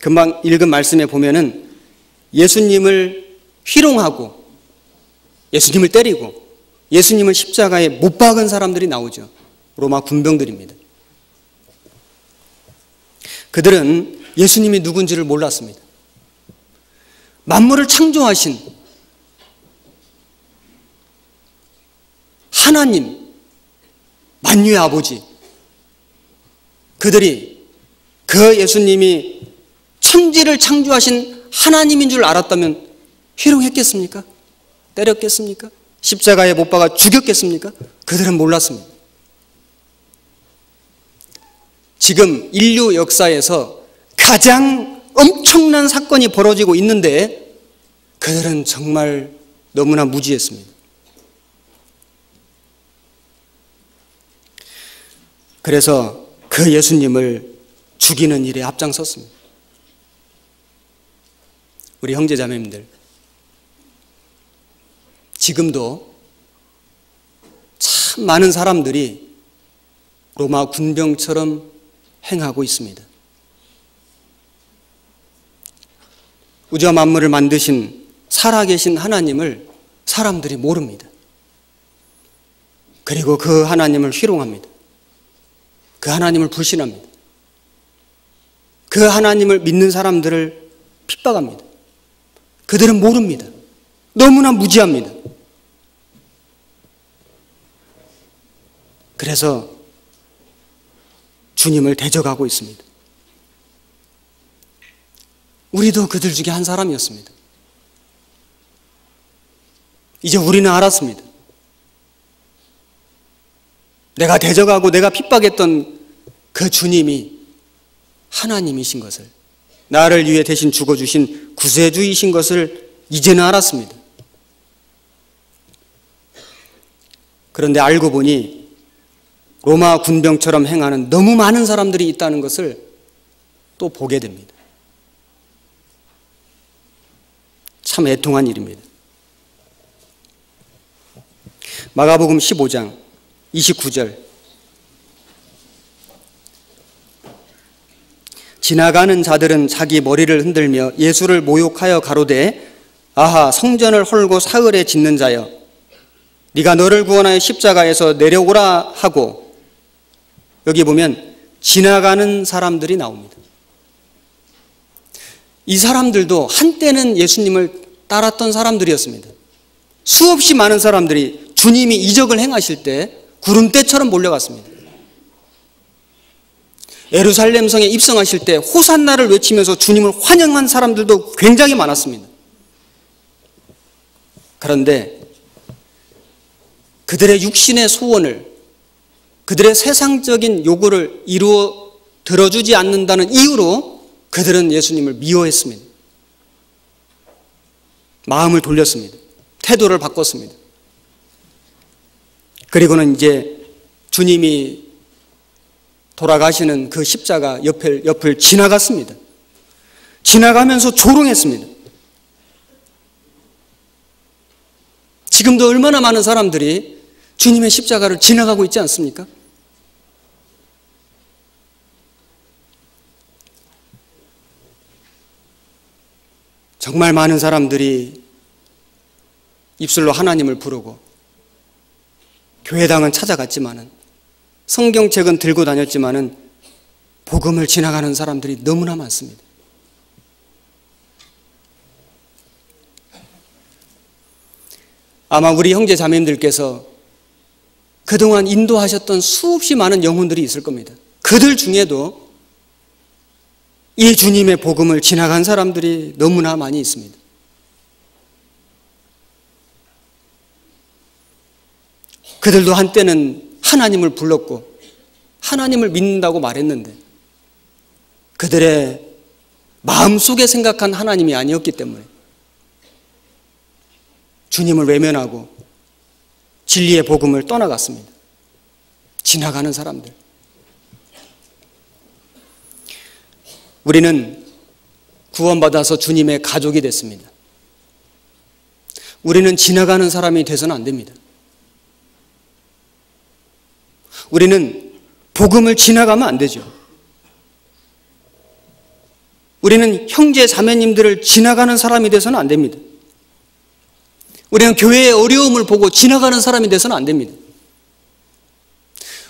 금방 읽은 말씀에 보면은 예수님을 희롱하고 예수님을 때리고 예수님을 십자가에 못 박은 사람들이 나오죠. 로마 군병들입니다. 그들은 예수님이 누군지를 몰랐습니다. 만물을 창조하신 하나님, 만유의 아버지, 그들이 그 예수님이 천지를 창조하신 하나님인 줄 알았다면 희롱했겠습니까? 때렸겠습니까? 십자가에 못 박아 죽였겠습니까? 그들은 몰랐습니다. 지금 인류 역사에서 가장 엄청난 사건이 벌어지고 있는데 그들은 정말 너무나 무지했습니다. 그래서 그 예수님을 죽이는 일에 앞장섰습니다. 우리 형제 자매님들, 지금도 참 많은 사람들이 로마 군병처럼 행하고 있습니다. 우주와 만물을 만드신 살아계신 하나님을 사람들이 모릅니다. 그리고 그 하나님을 희롱합니다. 그 하나님을 불신합니다. 그 하나님을 믿는 사람들을 핍박합니다. 그들은 모릅니다. 너무나 무지합니다. 그래서 주님을 대적하고 있습니다. 우리도 그들 중에 한 사람이었습니다. 이제 우리는 알았습니다. 내가 대적하고 내가 핍박했던 그 주님이 하나님이신 것을 나를 위해 대신 죽어주신 구세주이신 것을 이제는 알았습니다. 그런데 알고 보니 로마 군병처럼 행하는 너무 많은 사람들이 있다는 것을 또 보게 됩니다. 참 애통한 일입니다. 마가복음 15장 29절 지나가는 자들은 자기 머리를 흔들며 예수를 모욕하여 가로되 아하 성전을 헐고 사흘에 짓는 자여 네가 너를 구원하여 십자가에서 내려오라 하고 여기 보면 지나가는 사람들이 나옵니다. 이 사람들도 한때는 예수님을 따랐던 사람들이었습니다. 수없이 많은 사람들이 주님이 이적을 행하실 때 구름대처럼 몰려갔습니다. 에루살렘 성에 입성하실 때 호산나를 외치면서 주님을 환영한 사람들도 굉장히 많았습니다. 그런데 그들의 육신의 소원을 그들의 세상적인 요구를 이루어 들어주지 않는다는 이유로 그들은 예수님을 미워했습니다. 마음을 돌렸습니다. 태도를 바꿨습니다. 그리고는 이제 주님이 돌아가시는 그 십자가 옆을, 옆을 지나갔습니다. 지나가면서 조롱했습니다. 지금도 얼마나 많은 사람들이 주님의 십자가를 지나가고 있지 않습니까? 정말 많은 사람들이 입술로 하나님을 부르고 교회당은 찾아갔지만은 성경책은 들고 다녔지만은 복음을 지나가는 사람들이 너무나 많습니다. 아마 우리 형제 자매님들께서 그동안 인도하셨던 수없이 많은 영혼들이 있을 겁니다. 그들 중에도 이 주님의 복음을 지나간 사람들이 너무나 많이 있습니다. 그들도 한때는 하나님을 불렀고 하나님을 믿는다고 말했는데 그들의 마음속에 생각한 하나님이 아니었기 때문에 주님을 외면하고 진리의 복음을 떠나갔습니다. 지나가는 사람들. 우리는 구원받아서 주님의 가족이 됐습니다. 우리는 지나가는 사람이 돼서는 안 됩니다. 우리는 복음을 지나가면 안 되죠. 우리는 형제 자매님들을 지나가는 사람이 돼서는 안 됩니다. 우리는 교회의 어려움을 보고 지나가는 사람이 돼서는 안 됩니다.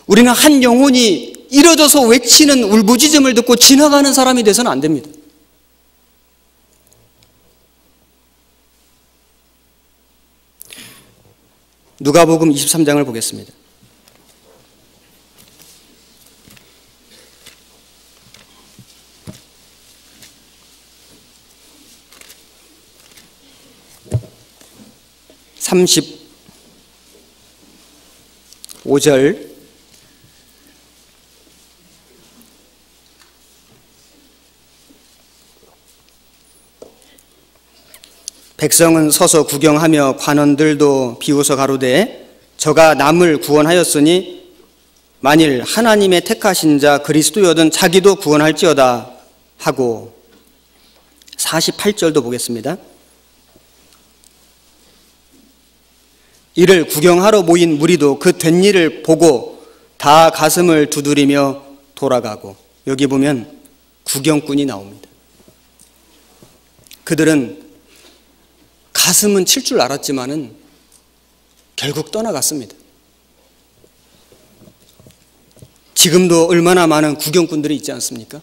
우리는 한 영혼이 이뤄져서 외치는 울부짖음을 듣고 지나가는 사람이 돼서는 안 됩니다. 누가복음 23장을 보겠습니다. 35절 백성은 서서 구경하며 관원들도 비웃어 가로되 저가 남을 구원하였으니 만일 하나님의 택하신 자 그리스도여든 자기도 구원할지어다 하고 48절도 보겠습니다. 이를 구경하러 모인 무리도 그 된 일을 보고 다 가슴을 두드리며 돌아가고 여기 보면 구경꾼이 나옵니다. 그들은 가슴은 칠 줄 알았지만은 결국 떠나갔습니다. 지금도 얼마나 많은 구경꾼들이 있지 않습니까?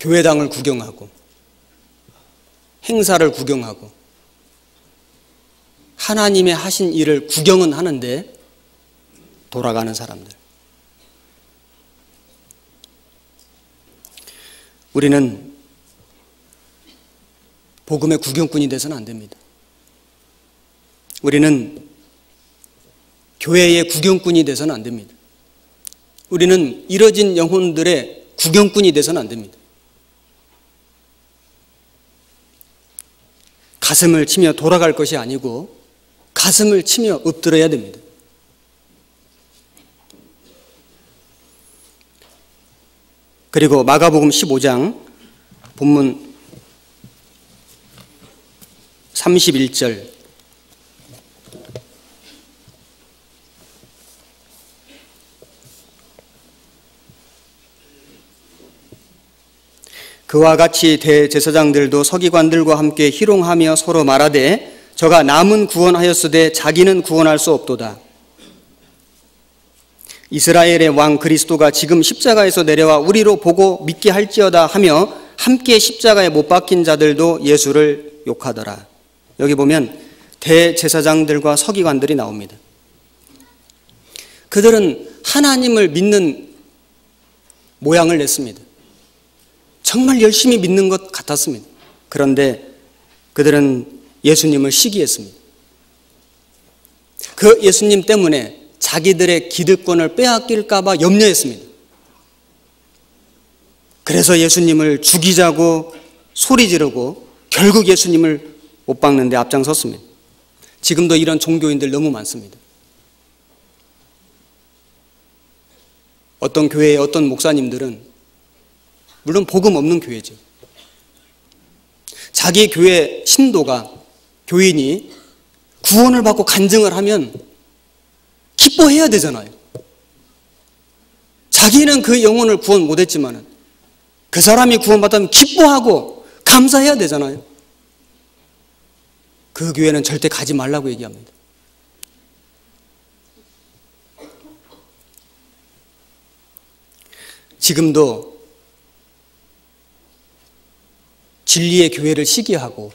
교회당을 구경하고 행사를 구경하고 하나님의 하신 일을 구경은 하는데 돌아가는 사람들. 우리는 복음의 구경꾼이 돼서는 안 됩니다. 우리는 교회의 구경꾼이 돼서는 안 됩니다. 우리는 이뤄진 영혼들의 구경꾼이 돼서는 안 됩니다. 가슴을 치며 돌아갈 것이 아니고 가슴을 치며 엎드려야 됩니다. 그리고 마가복음 15장 본문 31절 그와 같이 대제사장들도 서기관들과 함께 희롱하며 서로 말하되 저가 남은 구원하였으되 자기는 구원할 수 없도다. 이스라엘의 왕 그리스도가 지금 십자가에서 내려와 우리로 보고 믿게 할지어다 하며 함께 십자가에 못 박힌 자들도 예수를 욕하더라. 여기 보면 대제사장들과 서기관들이 나옵니다. 그들은 하나님을 믿는 모양을 냈습니다. 정말 열심히 믿는 것 같았습니다. 그런데 그들은 예수님을 시기했습니다. 그 예수님 때문에 자기들의 기득권을 빼앗길까봐 염려했습니다. 그래서 예수님을 죽이자고 소리 지르고 결국 예수님을 못 박는데 앞장섰습니다. 지금도 이런 종교인들 너무 많습니다. 어떤 교회의 어떤 목사님들은 물론 복음 없는 교회죠. 자기 교회 신도가 교인이 구원을 받고 간증을 하면 기뻐해야 되잖아요. 자기는 그 영혼을 구원 못했지만 그 사람이 구원받다면 기뻐하고 감사해야 되잖아요. 그 교회는 절대 가지 말라고 얘기합니다. 지금도 진리의 교회를 시기하고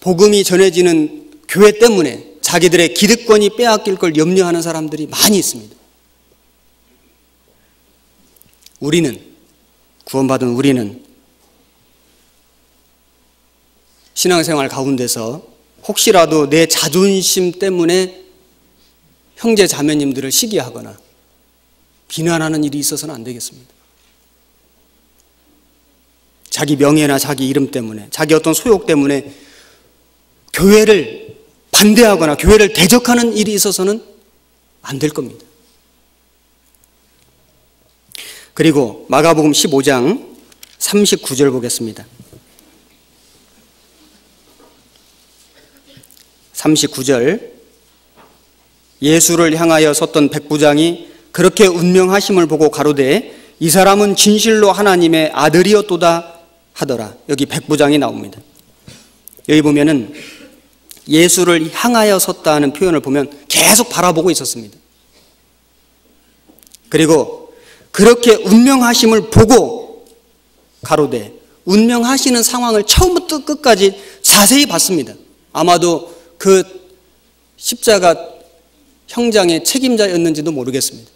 복음이 전해지는 교회 때문에 자기들의 기득권이 빼앗길 걸 염려하는 사람들이 많이 있습니다. 우리는 구원받은 우리는 신앙생활 가운데서 혹시라도 내 자존심 때문에 형제 자매님들을 시기하거나 비난하는 일이 있어서는 안 되겠습니다. 자기 명예나 자기 이름 때문에, 자기 어떤 소욕 때문에 교회를 반대하거나 교회를 대적하는 일이 있어서는 안 될 겁니다. 그리고 마가복음 15장 39절 보겠습니다. 39절 예수를 향하여 섰던 백부장이 그렇게 운명하심을 보고 가로되 이 사람은 진실로 하나님의 아들이었도다 하더라. 여기 백부장이 나옵니다. 여기 보면은 예수를 향하여 섰다는 표현을 보면 계속 바라보고 있었습니다. 그리고 그렇게 운명하심을 보고 가로되 운명하시는 상황을 처음부터 끝까지 자세히 봤습니다. 아마도 그 십자가 형장의 책임자였는지도 모르겠습니다.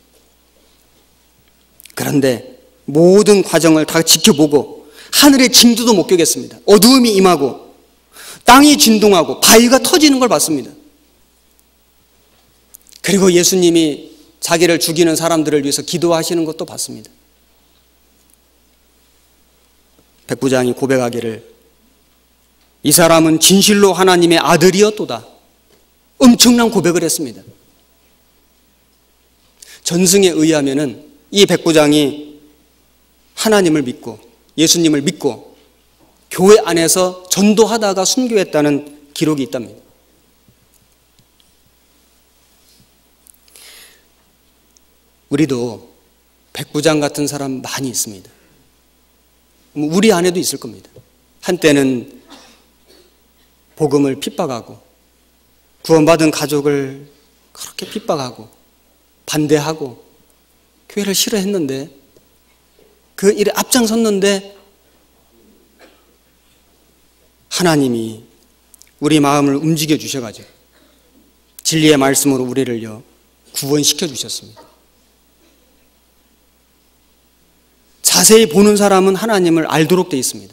그런데 모든 과정을 다 지켜보고 하늘의 징조도 목격했습니다. 어두움이 임하고 땅이 진동하고 바위가 터지는 걸 봤습니다. 그리고 예수님이 자기를 죽이는 사람들을 위해서 기도하시는 것도 봤습니다. 백부장이 고백하기를 이 사람은 진실로 하나님의 아들이었도다. 엄청난 고백을 했습니다. 전승에 의하면은 이 백부장이 하나님을 믿고 예수님을 믿고 교회 안에서 전도하다가 순교했다는 기록이 있답니다. 우리도 백부장 같은 사람 많이 있습니다. 우리 안에도 있을 겁니다. 한때는 복음을 핍박하고 구원받은 가족을 그렇게 핍박하고 반대하고 교회를 싫어했는데 그 일에 앞장섰는데 하나님이 우리 마음을 움직여 주셔가지고 진리의 말씀으로 우리를요 구원시켜 주셨습니다. 자세히 보는 사람은 하나님을 알도록 되어 있습니다.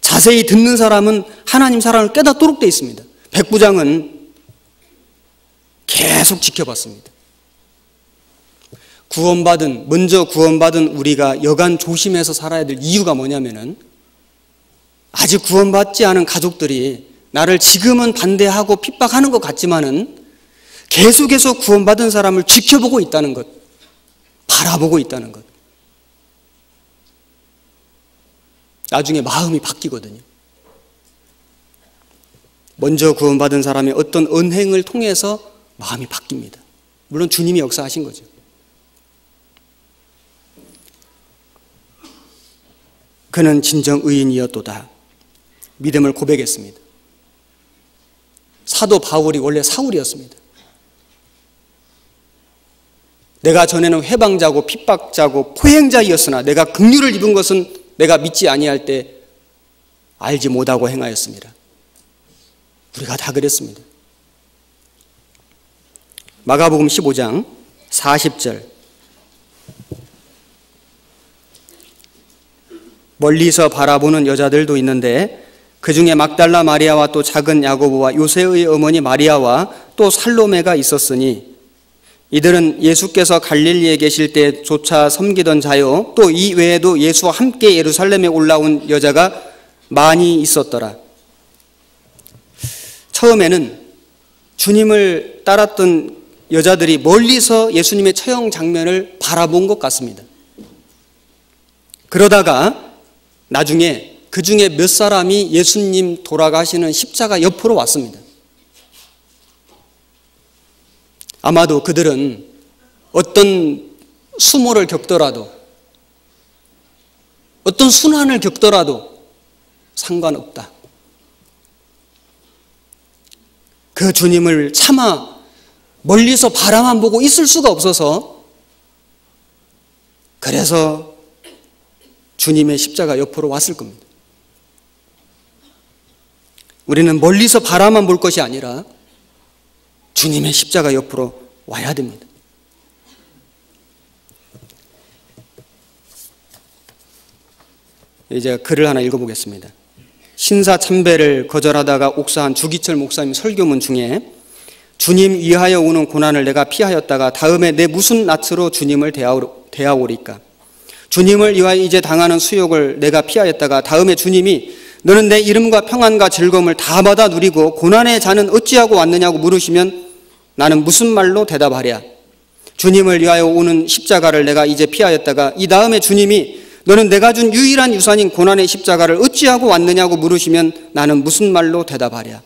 자세히 듣는 사람은 하나님 사랑을 깨닫도록 되어 있습니다. 백부장은 계속 지켜봤습니다. 구원받은, 먼저 구원받은 우리가 여간 조심해서 살아야 될 이유가 뭐냐면은 아직 구원받지 않은 가족들이 나를 지금은 반대하고 핍박하는 것 같지만은 계속해서 구원받은 사람을 지켜보고 있다는 것, 바라보고 있다는 것. 나중에 마음이 바뀌거든요. 먼저 구원받은 사람의 어떤 은행을 통해서 마음이 바뀝니다. 물론 주님이 역사하신 거죠. 그는 진정 의인이었도다. 믿음을 고백했습니다. 사도 바울이 원래 사울이었습니다. 내가 전에는 회방자고 핍박자고 포행자이었으나 내가 긍휼을 입은 것은 내가 믿지 아니할 때 알지 못하고 행하였습니다. 우리가 다 그랬습니다. 마가복음 15장 40절 멀리서 바라보는 여자들도 있는데 그 중에 막달라 마리아와 또 작은 야고보와 요세의 어머니 마리아와 또 살로메가 있었으니 이들은 예수께서 갈릴리에 계실 때조차 섬기던 자요 또 이 외에도 예수와 함께 예루살렘에 올라온 여자가 많이 있었더라. 처음에는 주님을 따랐던 여자들이 멀리서 예수님의 처형 장면을 바라본 것 같습니다. 그러다가 나중에 그 중에 몇 사람이 예수님 돌아가시는 십자가 옆으로 왔습니다. 아마도 그들은 어떤 수모를 겪더라도 어떤 순환을 겪더라도 상관없다. 그 주님을 차마 멀리서 바라만 보고 있을 수가 없어서 그래서 주님의 십자가 옆으로 왔을 겁니다. 우리는 멀리서 바라만 볼 것이 아니라 주님의 십자가 옆으로 와야 됩니다. 이제 글을 하나 읽어보겠습니다. 신사 참배를 거절하다가 옥사한 주기철 목사님 설교문 중에 주님 위하여 오는 고난을 내가 피하였다가 다음에 내 무슨 낯으로 주님을 대하오리까? 주님을 위하여 이제 당하는 수욕을 내가 피하였다가 다음에 주님이 너는 내 이름과 평안과 즐거움을 다 받아 누리고 고난의 자는 어찌하고 왔느냐고 물으시면 나는 무슨 말로 대답하랴? 주님을 위하여 오는 십자가를 내가 이제 피하였다가 이 다음에 주님이 너는 내가 준 유일한 유산인 고난의 십자가를 어찌하고 왔느냐고 물으시면 나는 무슨 말로 대답하랴?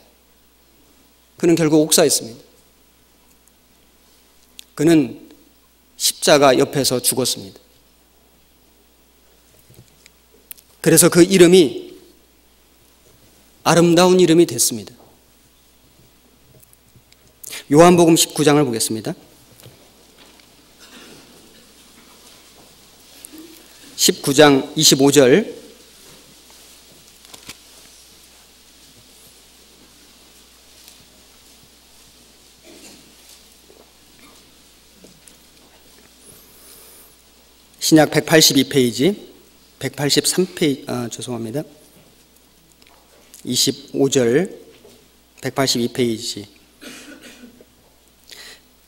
그는 결국 옥사했습니다. 그는 십자가 옆에서 죽었습니다. 그래서 그 이름이 아름다운 이름이 됐습니다. 요한복음 19장을 보겠습니다. 19장 25절 신약 182페이지 183페이지 아, 죄송합니다. 25절 182페이지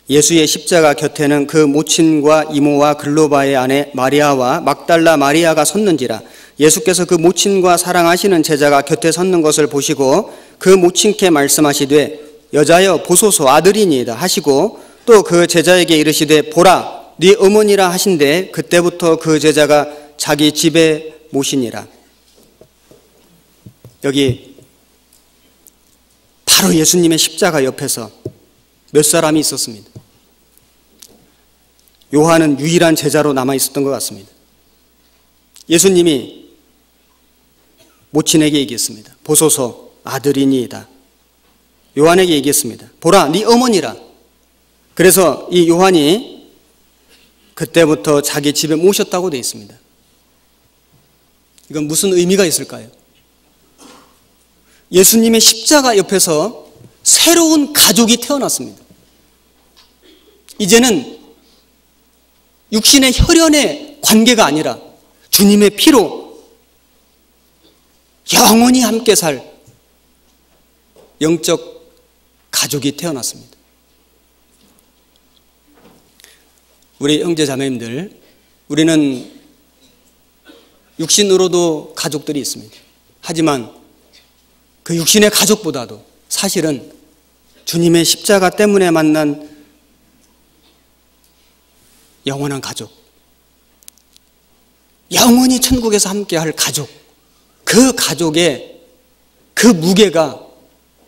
예수의 십자가 곁에는 그 모친과 이모와 글로바의 아내 마리아와 막달라 마리아가 섰는지라 예수께서 그 모친과 사랑하시는 제자가 곁에 섰는 것을 보시고 그 모친께 말씀하시되 여자여 보소서 아들이니이다 하시고 또 그 제자에게 이르시되 보라 네 어머니라 하신데 그때부터 그 제자가 자기 집에 모시니라 여기 바로 예수님의 십자가 옆에서 몇 사람이 있었습니다. 요한은 유일한 제자로 남아 있었던 것 같습니다. 예수님이 모친에게 얘기했습니다. 보소서 아들이니이다. 요한에게 얘기했습니다. 보라, 네 어머니라. 그래서 이 요한이 그때부터 자기 집에 모셨다고 되어 있습니다. 이건 무슨 의미가 있을까요? 예수님의 십자가 옆에서 새로운 가족이 태어났습니다. 이제는 육신의 혈연의 관계가 아니라 주님의 피로 영원히 함께 살 영적 가족이 태어났습니다. 우리 형제 자매님들, 우리는 육신으로도 가족들이 있습니다. 하지만 그 육신의 가족보다도 사실은 주님의 십자가 때문에 만난 영원한 가족. 영원히 천국에서 함께 할 가족. 그 가족의 그 무게가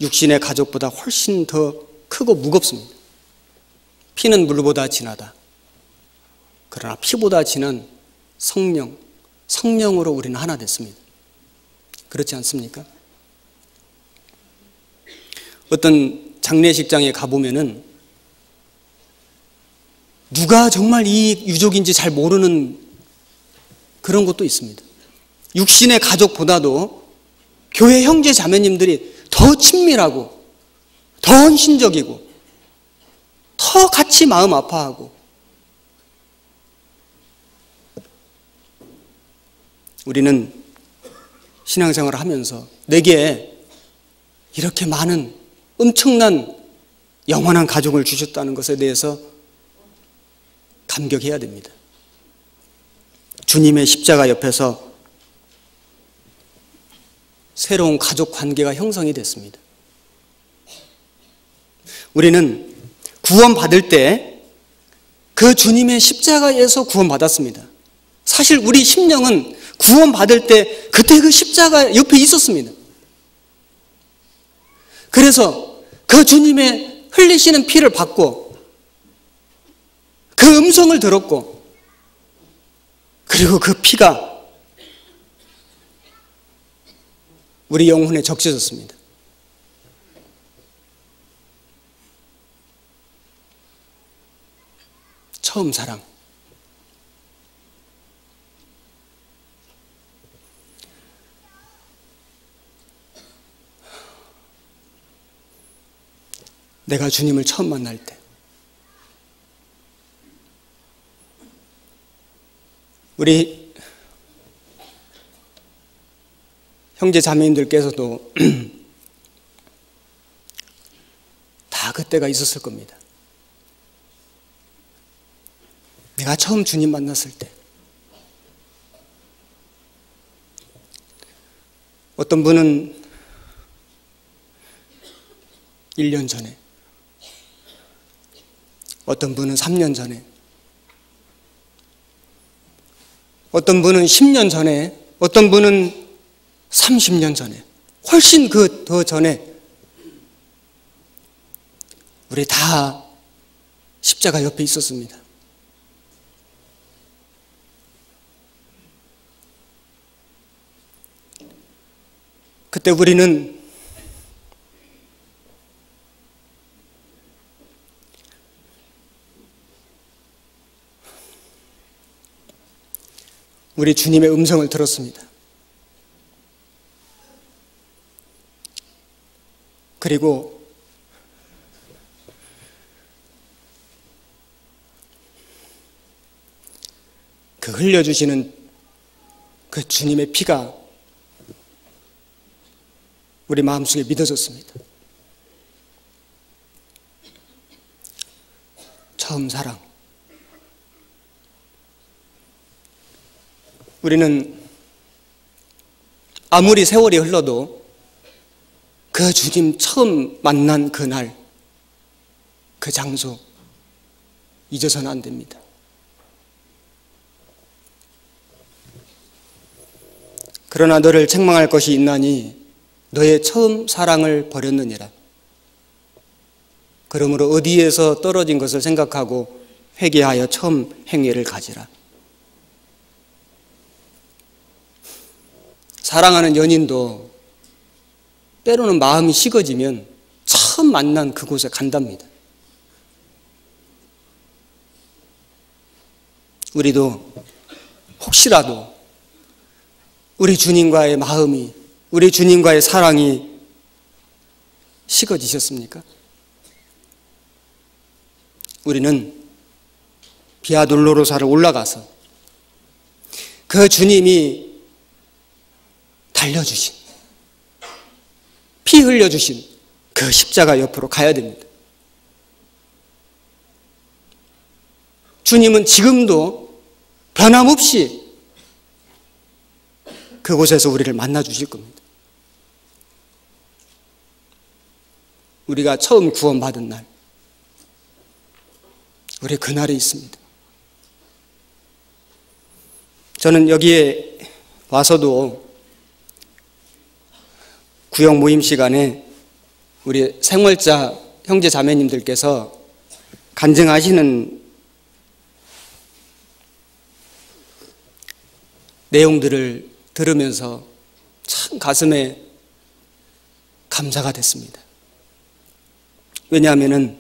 육신의 가족보다 훨씬 더 크고 무겁습니다. 피는 물보다 진하다. 그러나 피보다 진한 성령, 성령으로 우리는 하나 됐습니다. 그렇지 않습니까? 어떤 장례식장에 가보면은 누가 정말 이 유족인지 잘 모르는 그런 것도 있습니다. 육신의 가족보다도 교회 형제 자매님들이 더 친밀하고 더 헌신적이고 더 같이 마음 아파하고 우리는 신앙생활을 하면서 내게 이렇게 많은 엄청난 영원한 가족을 주셨다는 것에 대해서 감격해야 됩니다. 주님의 십자가 옆에서 새로운 가족 관계가 형성이 됐습니다. 우리는 구원받을 때 그 주님의 십자가에서 구원받았습니다. 사실 우리 심령은 구원받을 때 그때 그 십자가 옆에 있었습니다. 그래서 그 주님의 흘리시는 피를 받고 그 음성을 들었고, 그리고 그 피가 우리 영혼에 적셔졌습니다. 처음 사랑. 내가 주님을 처음 만날 때, 우리 형제 자매님들께서도 다 그때가 있었을 겁니다. 내가 처음 주님 만났을 때, 어떤 분은 1년 전에, 어떤 분은 3년 전에, 어떤 분은 10년 전에, 어떤 분은 30년 전에, 훨씬 그 더 전에, 우리 다 십자가 옆에 있었습니다. 그때 우리는 우리 주님의 음성을 들었습니다. 그리고 그 흘려주시는 그 주님의 피가 우리 마음속에 믿어졌습니다. 처음 사랑. 우리는 아무리 세월이 흘러도 그 주님 처음 만난 그날, 그 장소, 잊어서는 안 됩니다. 그러나 너를 책망할 것이 있나니 너의 처음 사랑을 버렸느니라. 그러므로 어디에서 떨어진 것을 생각하고 회개하여 처음 행위를 가지라. 사랑하는 연인도 때로는 마음이 식어지면 처음 만난 그곳에 간답니다. 우리도 혹시라도 우리 주님과의 마음이, 우리 주님과의 사랑이 식어지셨습니까? 우리는 비아돌로로사를 올라가서 그 주님이 달려주신, 피 흘려주신 그 십자가 옆으로 가야 됩니다. 주님은 지금도 변함없이 그곳에서 우리를 만나 주실 겁니다. 우리가 처음 구원받은 날, 우리 그날에 있습니다. 저는 여기에 와서도 구역 모임 시간에 우리 생월자 형제 자매님들께서 간증하시는 내용들을 들으면서 참 가슴에 감사가 됐습니다. 왜냐하면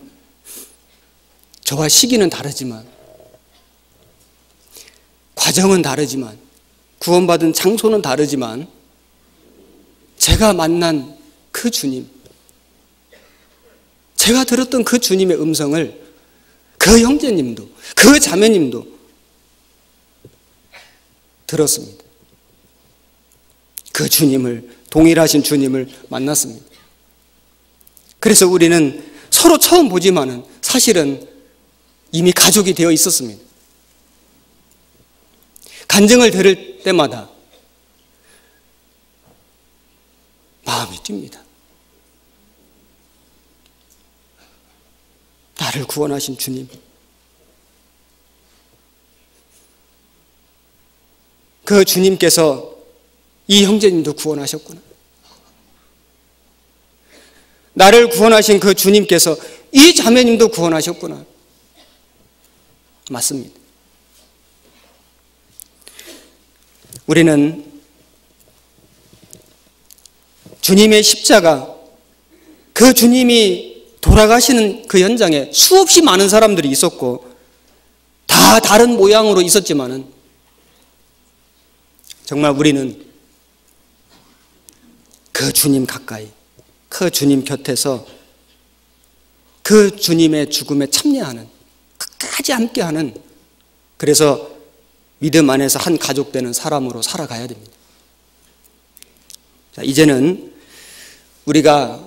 저와 시기는 다르지만 과정은 다르지만 구원받은 장소는 다르지만 제가 만난 그 주님 제가 들었던 그 주님의 음성을 그 형제님도 그 자매님도 들었습니다. 그 주님을, 동일하신 주님을 만났습니다. 그래서 우리는 서로 처음 보지만은 사실은 이미 가족이 되어 있었습니다. 간증을 들을 때마다 마음이 뜁니다. 나를 구원하신 주님. 그 주님께서 이 형제님도 구원하셨구나. 나를 구원하신 그 주님께서 이 자매님도 구원하셨구나. 맞습니다. 우리는 주님의 십자가, 그 주님이 돌아가시는 그 현장에 수없이 많은 사람들이 있었고, 다다 다른 모양으로 있었지만은 정말 우리는 그 주님 가까이, 그 주님 곁에서 그 주님의 죽음에 참여하는, 끝까지 함께하는, 그래서 믿음 안에서 한 가족 되는 사람으로 살아가야 됩니다. 자, 이제는 우리가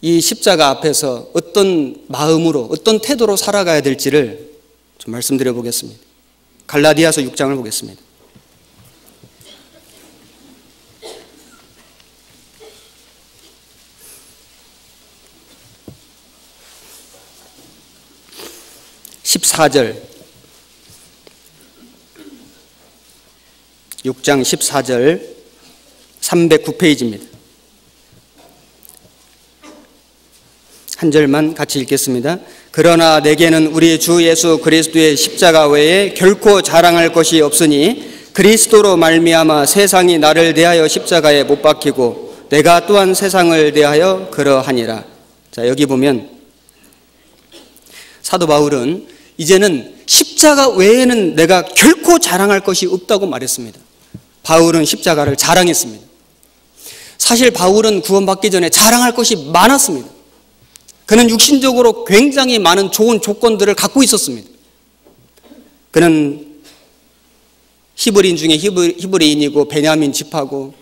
이 십자가 앞에서 어떤 마음으로, 어떤 태도로 살아가야 될지를 좀 말씀드려 보겠습니다. 갈라디아서 6장을 보겠습니다. 14절 6장 14절 309페이지입니다. 한 절만 같이 읽겠습니다. 그러나 내게는 우리 주 예수 그리스도의 십자가 외에 결코 자랑할 것이 없으니 그리스도로 말미암아 세상이 나를 대하여 십자가에 못 박히고 내가 또한 세상을 대하여 그러하니라. 자, 여기 보면 사도 바울은 이제는 십자가 외에는 내가 결코 자랑할 것이 없다고 말했습니다. 바울은 십자가를 자랑했습니다. 사실 바울은 구원받기 전에 자랑할 것이 많았습니다. 그는 육신적으로 굉장히 많은 좋은 조건들을 갖고 있었습니다. 그는 히브리인 중에 히브리인이고 베냐민 지파고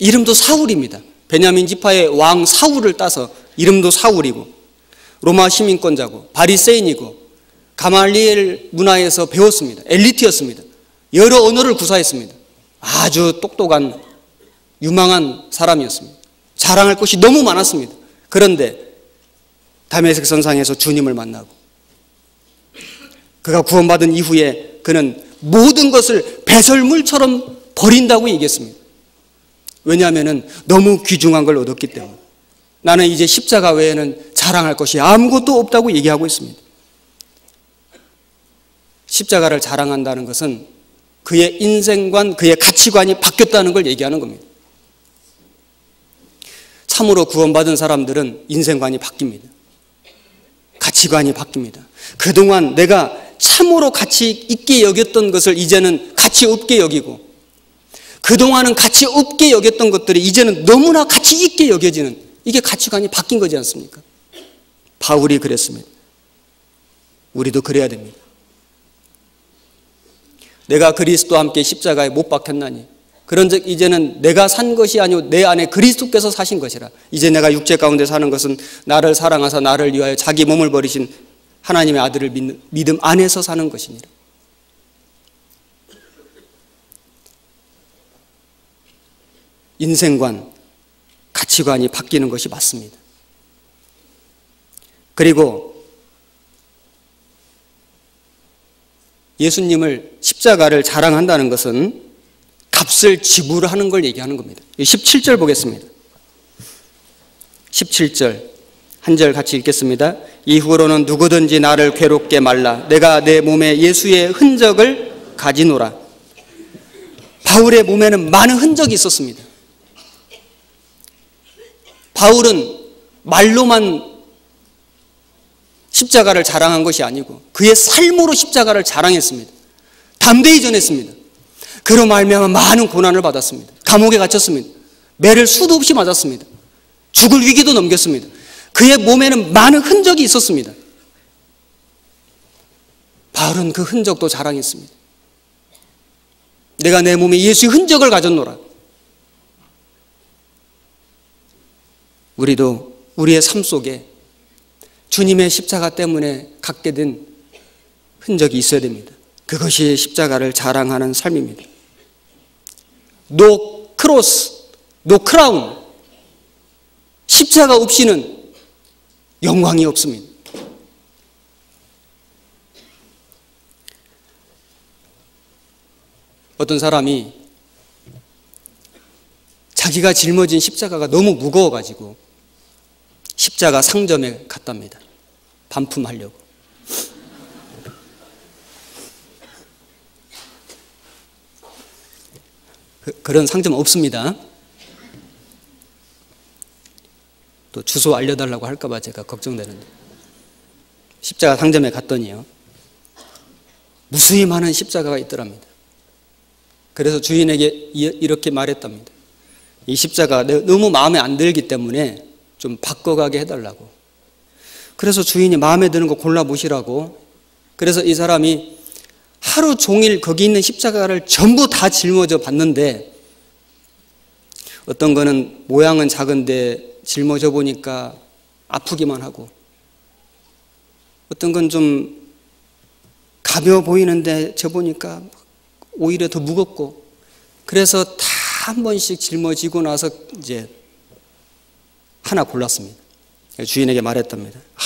이름도 사울입니다. 베냐민 지파의 왕 사울을 따서 이름도 사울이고 로마 시민권자고 바리새인이고 가말리엘 문화에서 배웠습니다. 엘리트였습니다. 여러 언어를 구사했습니다. 아주 똑똑한 유망한 사람이었습니다. 자랑할 것이 너무 많았습니다. 그런데 다메섹 선상에서 주님을 만나고 그가 구원받은 이후에 그는 모든 것을 배설물처럼 버린다고 얘기했습니다. 왜냐하면 너무 귀중한 걸 얻었기 때문에 나는 이제 십자가 외에는 자랑할 것이 아무것도 없다고 얘기하고 있습니다. 십자가를 자랑한다는 것은 그의 인생관, 그의 가치관이 바뀌었다는 걸 얘기하는 겁니다. 참으로 구원받은 사람들은 인생관이 바뀝니다. 가치관이 바뀝니다. 그동안 내가 참으로 가치 있게 여겼던 것을 이제는 가치 없게 여기고, 그동안은 가치 없게 여겼던 것들이 이제는 너무나 가치 있게 여겨지는 이게 가치관이 바뀐 거지 않습니까? 바울이 그랬습니다. 우리도 그래야 됩니다. 내가 그리스도와 함께 십자가에 못 박혔나니 그런즉 이제는 내가 산 것이 아니오 내 안에 그리스도께서 사신 것이라. 이제 내가 육체 가운데 사는 것은 나를 사랑하사 나를 위하여 자기 몸을 버리신 하나님의 아들을 믿는, 믿음 안에서 사는 것이니라. 인생관 가치관이 바뀌는 것이 맞습니다. 그리고 예수님을 십자가를 자랑한다는 것은 값을 지불하는 걸 얘기하는 겁니다. 17절 보겠습니다. 17절 한 절 같이 읽겠습니다. 이후로는 누구든지 나를 괴롭게 말라. 내가 내 몸에 예수의 흔적을 가지노라. 바울의 몸에는 많은 흔적이 있었습니다. 바울은 말로만 십자가를 자랑한 것이 아니고 그의 삶으로 십자가를 자랑했습니다. 담대히 전했습니다. 그로 말미암아 많은 고난을 받았습니다. 감옥에 갇혔습니다. 매를 수도 없이 맞았습니다. 죽을 위기도 넘겼습니다. 그의 몸에는 많은 흔적이 있었습니다. 바울은 그 흔적도 자랑했습니다. 내가 내 몸에 예수의 흔적을 가졌노라. 우리도 우리의 삶 속에 주님의 십자가 때문에 갖게 된 흔적이 있어야 됩니다. 그것이 십자가를 자랑하는 삶입니다. No cross, no crown. 십자가 없이는 영광이 없습니다. 어떤 사람이 자기가 짊어진 십자가가 너무 무거워가지고 십자가 상점에 갔답니다. 반품하려고. 그, 그런 상점 없습니다. 또 주소 알려달라고 할까봐 제가 걱정되는데. 십자가 상점에 갔더니요. 무수히 많은 십자가가 있더랍니다. 그래서 주인에게 이렇게 말했답니다. 이 십자가 너무 마음에 안 들기 때문에 좀 바꿔가게 해달라고. 그래서 주인이 마음에 드는 거 골라보시라고. 그래서 이 사람이 하루 종일 거기 있는 십자가를 전부 다 짊어져 봤는데 어떤 거는 모양은 작은데 짊어져 보니까 아프기만 하고 어떤 건 좀 가벼워 보이는데 저 보니까 오히려 더 무겁고 그래서 다 한 번씩 짊어지고 나서 이제 하나 골랐습니다. 주인에게 말했답니다. 아,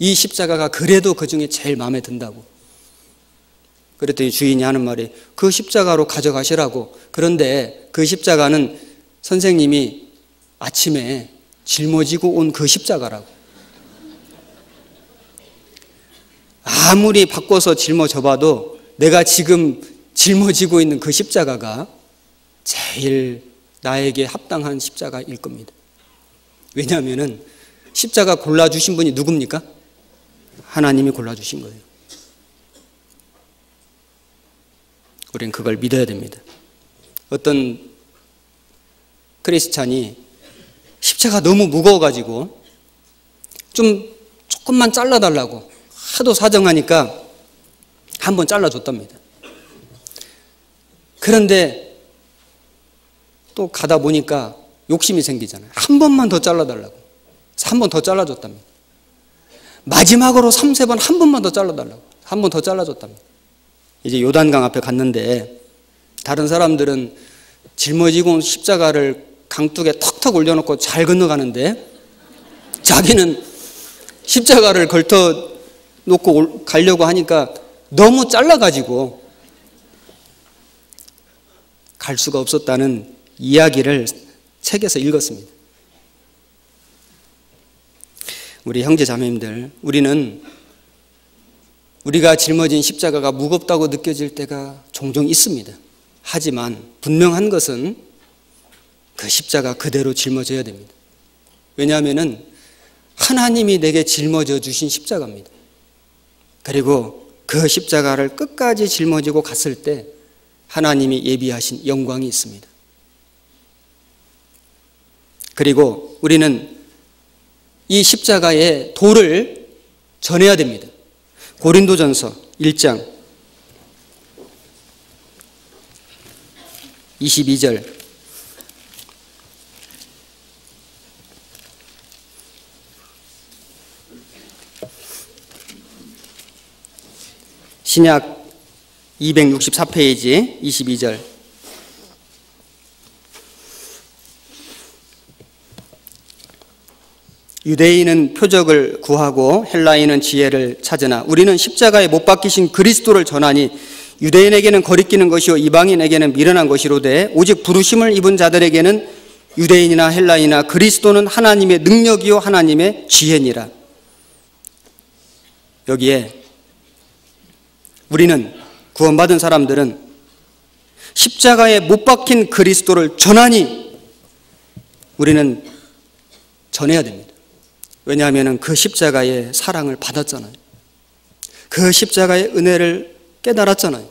이 십자가가 그래도 그 중에 제일 마음에 든다고. 그랬더니 주인이 하는 말이 그 십자가로 가져가시라고. 그런데 그 십자가는 선생님이 아침에 짊어지고 온 그 십자가라고. 아무리 바꿔서 짊어져 봐도 내가 지금 짊어지고 있는 그 십자가가 제일 나에게 합당한 십자가일 겁니다. 왜냐하면 십자가 골라주신 분이 누굽니까? 하나님이 골라주신 거예요. 우리는 그걸 믿어야 됩니다. 어떤 크리스찬이 십자가 너무 무거워가지고 좀 조금만 잘라달라고 하도 사정하니까 한 번 잘라줬답니다. 그런데 또 가다 보니까 욕심이 생기잖아요. 한 번만 더 잘라달라고. 한 번 더 잘라줬답니다. 마지막으로 3, 세번 한 번만 더 잘라달라고. 한 번 더 잘라줬답니다. 이제 요단강 앞에 갔는데 다른 사람들은 짊어지고 온 십자가를 강둑에 턱턱 올려놓고 잘 건너가는데 자기는 십자가를 걸터 놓고 가려고 하니까 너무 잘라가지고 갈 수가 없었다는 이야기를 책에서 읽었습니다. 우리 형제 자매님들, 우리는 우리가 짊어진 십자가가 무겁다고 느껴질 때가 종종 있습니다. 하지만 분명한 것은 그 십자가 그대로 짊어져야 됩니다. 왜냐하면 하나님이 내게 짊어져 주신 십자가입니다. 그리고 그 십자가를 끝까지 짊어지고 갔을 때 하나님이 예비하신 영광이 있습니다. 그리고 우리는 이 십자가의 도를 전해야 됩니다. 고린도전서 1장 22절. 신약 264페이지 22절 유대인은 표적을 구하고 헬라인은 지혜를 찾으나 우리는 십자가에 못 박히신 그리스도를 전하니 유대인에게는 거리끼는 것이요 이방인에게는 미련한 것이로되 오직 부르심을 입은 자들에게는 유대인이나 헬라인이나 그리스도는 하나님의 능력이요 하나님의 지혜니라. 여기에 우리는 구원받은 사람들은 십자가에 못 박힌 그리스도를 전하니 우리는 전해야 됩니다. 왜냐하면 그 십자가의 사랑을 받았잖아요. 그 십자가의 은혜를 깨달았잖아요.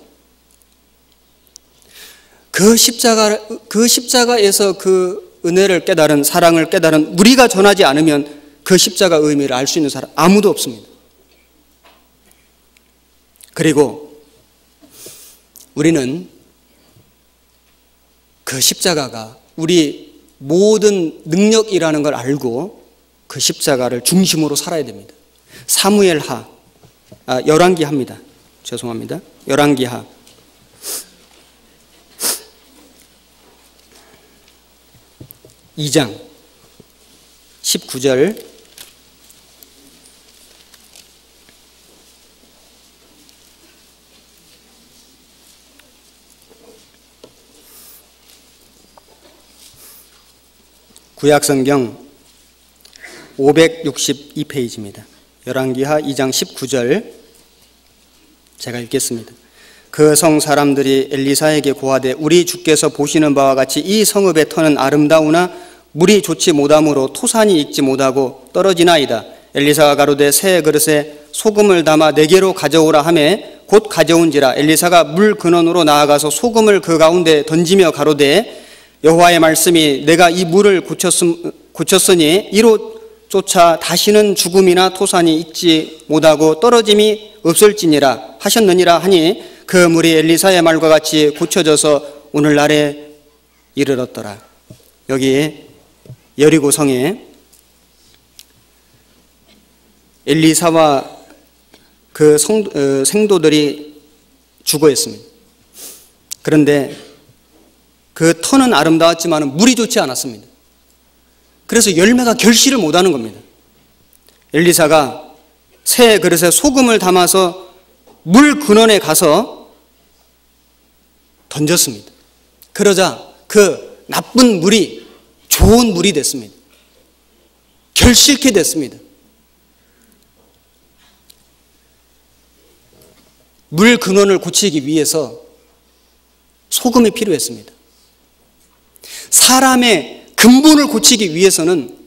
그 십자가, 그 십자가에서 그 은혜를 깨달은, 사랑을 깨달은 우리가 전하지 않으면 그 십자가 의미를 알 수 있는 사람 아무도 없습니다. 그리고 우리는 그 십자가가 우리 모든 능력이라는 걸 알고 그 십자가를 중심으로 살아야 됩니다. 사무엘하, 아, 열왕기합니다. 죄송합니다. 열왕기하. 이장 19절 구약성경 562페이지입니다. 열왕기하 2장 19절 제가 읽겠습니다. 그 성 사람들이 엘리사에게 고하되 우리 주께서 보시는 바와 같이 이 성읍의 터는 아름다우나 물이 좋지 못하므로 토산이 익지 못하고 떨어지나이다. 엘리사가 가로되 새 그릇에 소금을 담아 네개로 가져오라 하매 곧 가져온지라 엘리사가 물 근원으로 나아가서 소금을 그 가운데 던지며 가로되 여호와의 말씀이 내가 이 물을 고쳤음, 고쳤으니 이로 쫓아 다시는 죽음이나 토산이 있지 못하고 떨어짐이 없을지니라 하셨느니라 하니 그 물이 엘리사의 말과 같이 고쳐져서 오늘날에 이르렀더라. 여기 여리고 성에 엘리사와 그 성, 어, 생도들이 죽어 있습니다. 그런데 그 터는 아름다웠지만 물이 좋지 않았습니다. 그래서 열매가 결실을 못하는 겁니다. 엘리사가 새 그릇에 소금을 담아서 물 근원에 가서 던졌습니다. 그러자 그 나쁜 물이 좋은 물이 됐습니다. 결실케 됐습니다. 물 근원을 고치기 위해서 소금이 필요했습니다. 사람의 근본을 고치기 위해서는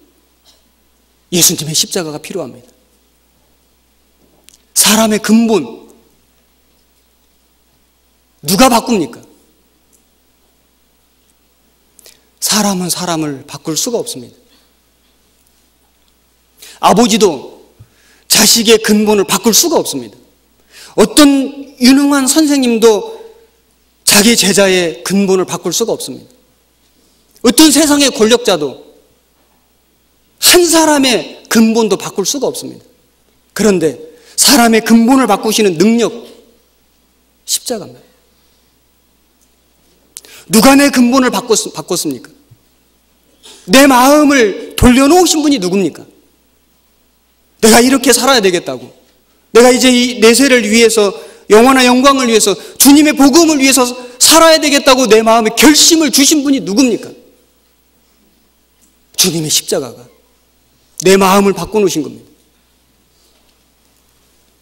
예수님의 십자가가 필요합니다. 사람의 근본, 누가 바꿉니까? 사람은 사람을 바꿀 수가 없습니다. 아버지도 자식의 근본을 바꿀 수가 없습니다. 어떤 유능한 선생님도 자기 제자의 근본을 바꿀 수가 없습니다. 어떤 세상의 권력자도 한 사람의 근본도 바꿀 수가 없습니다. 그런데 사람의 근본을 바꾸시는 능력, 십자가입니다. 누가 내 근본을 바꿨, 바꿨습니까? 내 마음을 돌려놓으신 분이 누굽니까? 내가 이렇게 살아야 되겠다고. 내가 이제 이 내세를 위해서 영원한 영광을 위해서 주님의 복음을 위해서 살아야 되겠다고 내 마음에 결심을 주신 분이 누굽니까? 주님의 십자가가 내 마음을 바꿔놓으신 겁니다.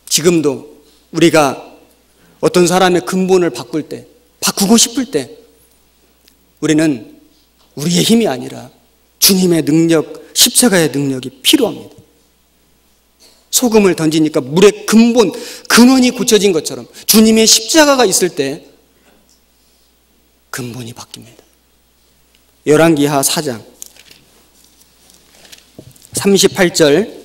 지금도 우리가 어떤 사람의 근본을 바꿀 때, 바꾸고 싶을 때, 우리는 우리의 힘이 아니라 주님의 능력, 십자가의 능력이 필요합니다. 소금을 던지니까 물의 근본, 근원이 고쳐진 것처럼 주님의 십자가가 있을 때 근본이 바뀝니다. 열왕기하 4장 38절.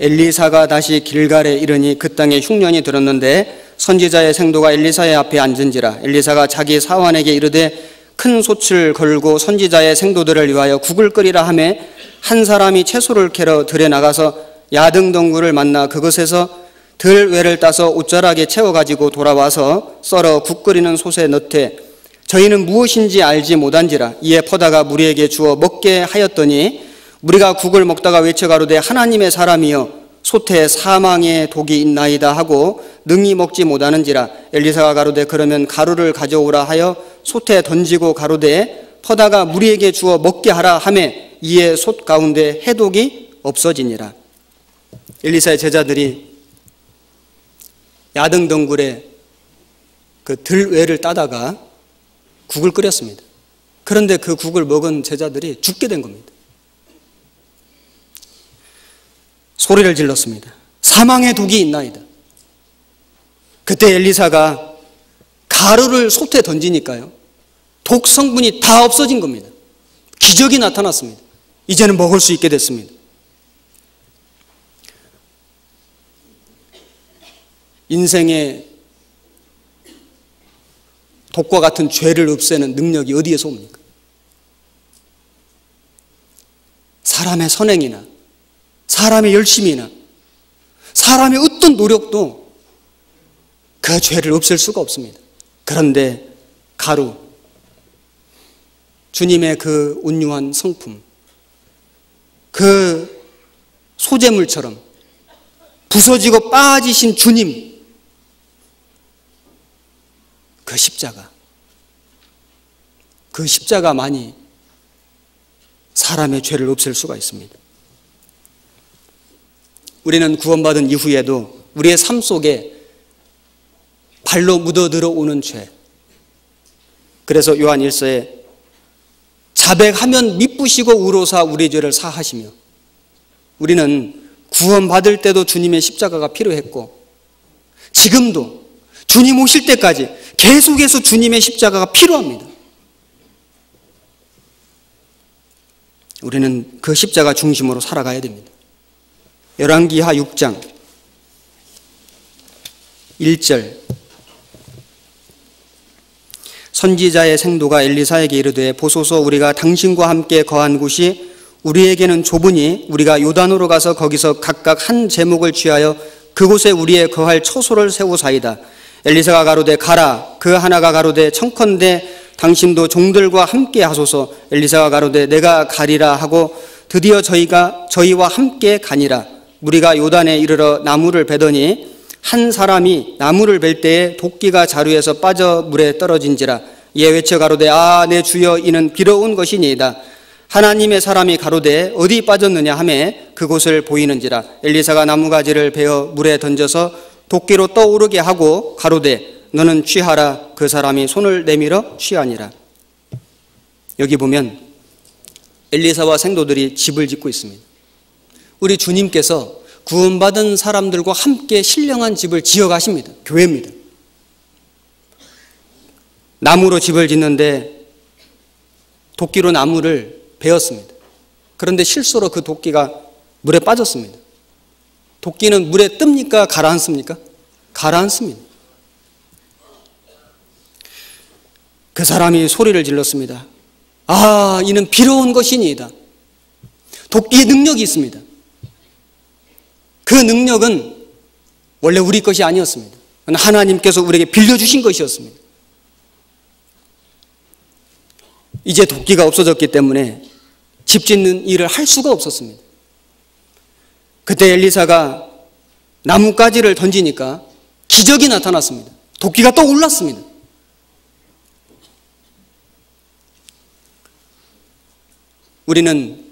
엘리사가 다시 길갈에 이르니 그 땅에 흉년이 들었는데 선지자의 생도가 엘리사의 앞에 앉은지라. 엘리사가 자기 사환에게 이르되 큰 솥을 걸고 선지자의 생도들을 위하여 국을 끓이라 하매 한 사람이 채소를 캐러 들에 나가서 야등덩굴을 만나 그것에서 들외를 따서 옷자락에 채워 가지고 돌아와서 썰어 국 끓이는 솥에 넣되 저희는 무엇인지 알지 못한지라 이에 퍼다가 무리에게 주어 먹게 하였더니 우리가 국을 먹다가 외쳐가로되 하나님의 사람이여 솥에 사망의 독이 있나이다 하고 능히 먹지 못하는지라 엘리사가 가로되 그러면 가루를 가져오라 하여 솥에 던지고 가로되 퍼다가 무리에게 주어 먹게 하라 하매 이에 솥 가운데 해독이 없어지니라. 엘리사의 제자들이 야등 덩굴에 그 들외를 따다가 국을 끓였습니다. 그런데 그 국을 먹은 제자들이 죽게 된 겁니다. 소리를 질렀습니다. 사망의 독이 있나이다. 그때 엘리사가 가루를 솥에 던지니까요. 독 성분이 다 없어진 겁니다. 기적이 나타났습니다. 이제는 먹을 수 있게 됐습니다. 인생의 독과 같은 죄를 없애는 능력이 어디에서 옵니까? 사람의 선행이나 사람의 열심이나 사람의 어떤 노력도 그 죄를 없앨 수가 없습니다. 그런데 가루, 주님의 그 온유한 성품, 그 소재물처럼 부서지고 빠지신 주님, 그 십자가, 그 십자가만이 사람의 죄를 없앨 수가 있습니다. 우리는 구원받은 이후에도 우리의 삶 속에 발로 묻어 들어오는 죄. 그래서 요한 1서에 자백하면 미쁘시고 우로사 우리 죄를 사하시며 우리는 구원받을 때도 주님의 십자가가 필요했고 지금도 주님 오실 때까지 계속해서 주님의 십자가가 필요합니다. 우리는 그 십자가 중심으로 살아가야 됩니다. 열왕기하 6장 1절 선지자의 생도가 엘리사에게 이르되 보소서 우리가 당신과 함께 거한 곳이 우리에게는 좁으니 우리가 요단으로 가서 거기서 각각 한 제목을 취하여 그곳에 우리의 거할 처소를 세우사이다. 엘리사가 가로되 가라 그 하나가 가로되 청컨대 당신도 종들과 함께 하소서. 엘리사가 가로되 내가 가리라 하고 드디어 저희가 저희와 함께 가니라. 우리가 요단에 이르러 나무를 베더니 한 사람이 나무를 벨 때에 도끼가 자루에서 빠져 물에 떨어진지라. 이에 외쳐 가로되 아 내 주여 이는 비로운 것이니이다. 하나님의 사람이 가로되 어디 빠졌느냐 하매 그곳을 보이는지라. 엘리사가 나무가지를 베어 물에 던져서 도끼로 떠오르게 하고 가로되 너는 취하라. 그 사람이 손을 내밀어 취하니라. 여기 보면 엘리사와 생도들이 집을 짓고 있습니다. 우리 주님께서 구원받은 사람들과 함께 신령한 집을 지어 가십니다. 교회입니다. 나무로 집을 짓는데 도끼로 나무를 베었습니다. 그런데 실수로 그 도끼가 물에 빠졌습니다. 도끼는 물에 뜹니까? 가라앉습니까? 가라앉습니다. 그 사람이 소리를 질렀습니다. 아, 이는 비로운 것이니이다. 도끼의 능력이 있습니다. 그 능력은 원래 우리 것이 아니었습니다. 하나님께서 우리에게 빌려주신 것이었습니다. 이제 도끼가 없어졌기 때문에 집 짓는 일을 할 수가 없었습니다. 그때 엘리사가 나뭇가지를 던지니까 기적이 나타났습니다. 도끼가 또 올랐습니다. 우리는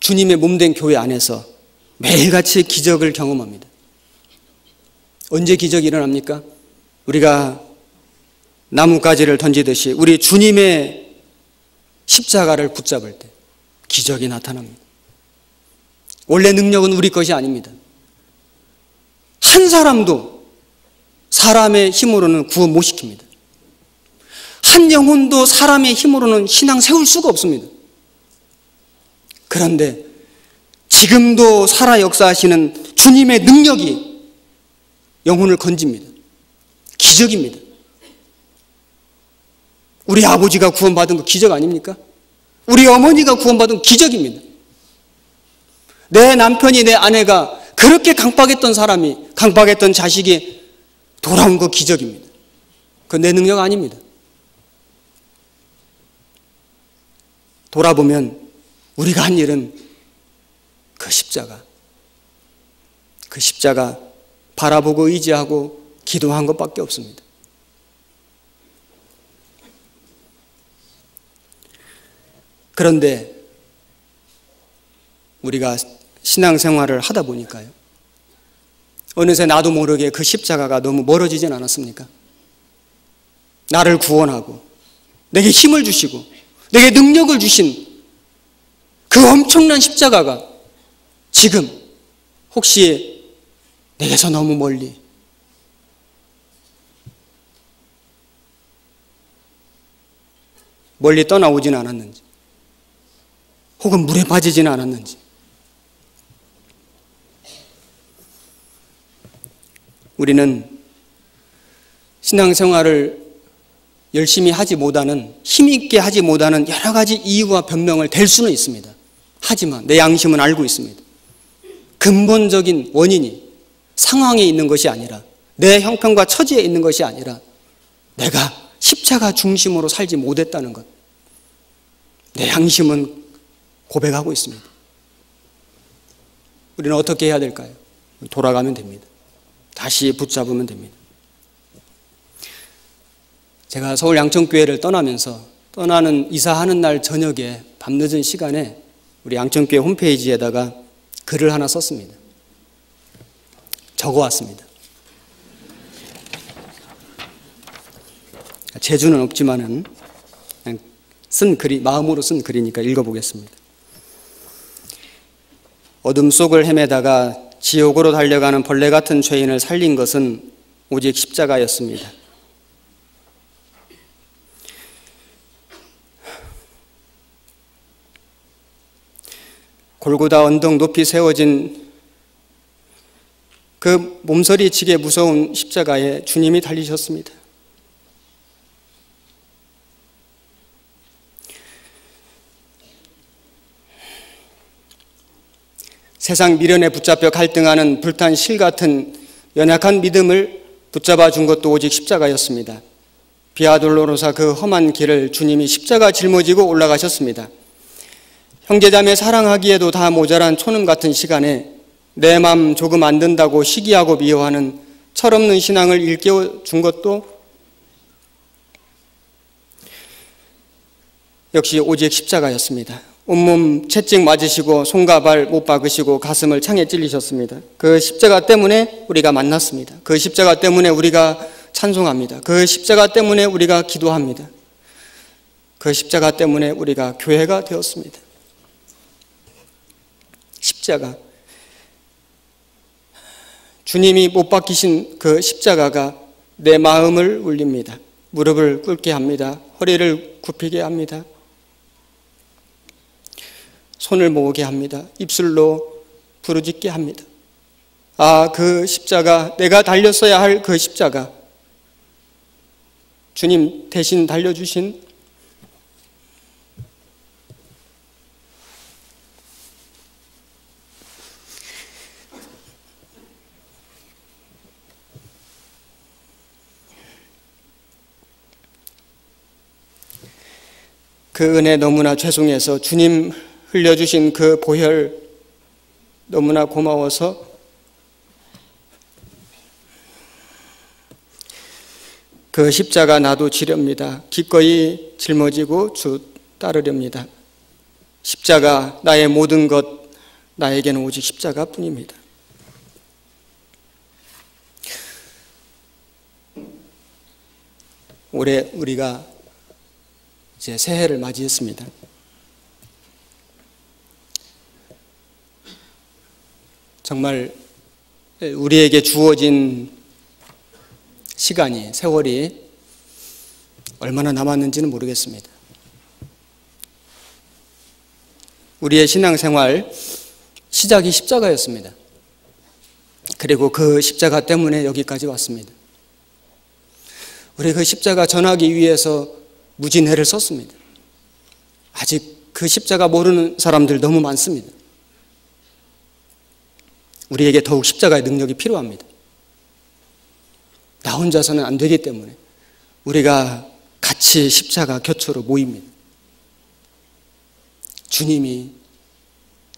주님의 몸된 교회 안에서 매일같이 기적을 경험합니다. 언제 기적이 일어납니까? 우리가 나뭇가지를 던지듯이 우리 주님의 십자가를 붙잡을 때 기적이 나타납니다. 원래 능력은 우리 것이 아닙니다. 한 사람도 사람의 힘으로는 구원 못 시킵니다. 한 영혼도 사람의 힘으로는 신앙 세울 수가 없습니다. 그런데 지금도 살아 역사하시는 주님의 능력이 영혼을 건집니다. 기적입니다. 우리 아버지가 구원받은 거 기적 아닙니까? 우리 어머니가 구원받은 기적입니다. 내 남편이 내 아내가 그렇게 강박했던 사람이 강박했던 자식이 돌아온 거 기적입니다. 그 내 능력 아닙니다. 돌아보면 우리가 한 일은 그 십자가, 그 십자가 바라보고 의지하고 기도한 것밖에 없습니다. 그런데 우리가 신앙생활을 하다 보니까요. 어느새 나도 모르게 그 십자가가 너무 멀어지진 않았습니까? 나를 구원하고 내게 힘을 주시고 내게 능력을 주신 그 엄청난 십자가가 지금 혹시 내게서 너무 멀리 멀리 떠나오지는 않았는지 혹은 물에 빠지지는 않았는지. 우리는 신앙생활을 열심히 하지 못하는, 힘있게 하지 못하는 여러 가지 이유와 변명을 댈 수는 있습니다. 하지만 내 양심은 알고 있습니다. 근본적인 원인이 상황에 있는 것이 아니라 내 형편과 처지에 있는 것이 아니라 내가 십자가 중심으로 살지 못했다는 것. 내 양심은 고백하고 있습니다. 우리는 어떻게 해야 될까요? 돌아가면 됩니다. 다시 붙잡으면 됩니다. 제가 서울 양천교회를 떠나면서 떠나는 이사하는 날 저녁에 밤늦은 시간에 우리 양천교회 홈페이지에다가 글을 하나 썼습니다. 적어왔습니다. 재주는 없지만은 쓴 글이 마음으로 쓴 글이니까 읽어보겠습니다. 어둠 속을 헤매다가 지옥으로 달려가는 벌레 같은 죄인을 살린 것은 오직 십자가였습니다. 골고다 언덕 높이 세워진 그 몸서리 치게 무서운 십자가에 주님이 달리셨습니다. 세상 미련에 붙잡혀 갈등하는 불탄 실 같은 연약한 믿음을 붙잡아 준 것도 오직 십자가였습니다. 비아돌로로사 그 험한 길을 주님이 십자가 짊어지고 올라가셨습니다. 형제자매 사랑하기에도 다 모자란 초놈 같은 시간에 내맘 조금 안 든다고 시기하고 미워하는 철없는 신앙을 일깨워 준 것도 역시 오직 십자가였습니다. 온몸 채찍 맞으시고 손과 발 못 박으시고 가슴을 창에 찔리셨습니다. 그 십자가 때문에 우리가 만났습니다. 그 십자가 때문에 우리가 찬송합니다. 그 십자가 때문에 우리가 기도합니다. 그 십자가 때문에 우리가 교회가 되었습니다. 십자가. 주님이 못 박히신 그 십자가가 내 마음을 울립니다. 무릎을 꿇게 합니다. 허리를 굽히게 합니다. 손을 모으게 합니다. 입술로 부르짖게 합니다. 아, 그 십자가, 내가 달렸어야 할 그 십자가. 주님 대신 달려주신 그 은혜 너무나 죄송해서 주님 흘려주신 그 보혈 너무나 고마워서 그 십자가 나도 지렵니다. 기꺼이 짊어지고 주 따르렵니다. 십자가 나의 모든 것 나에게는 오직 십자가 뿐입니다. 올해 우리가 이제 새해를 맞이했습니다. 정말 우리에게 주어진 시간이, 세월이 얼마나 남았는지는 모르겠습니다. 우리의 신앙생활 시작이 십자가였습니다. 그리고 그 십자가 때문에 여기까지 왔습니다. 우리 그 십자가 전하기 위해서 무진해를 썼습니다. 아직 그 십자가 모르는 사람들 너무 많습니다. 우리에게 더욱 십자가의 능력이 필요합니다. 나 혼자서는 안 되기 때문에 우리가 같이 십자가 곁으로 모입니다. 주님이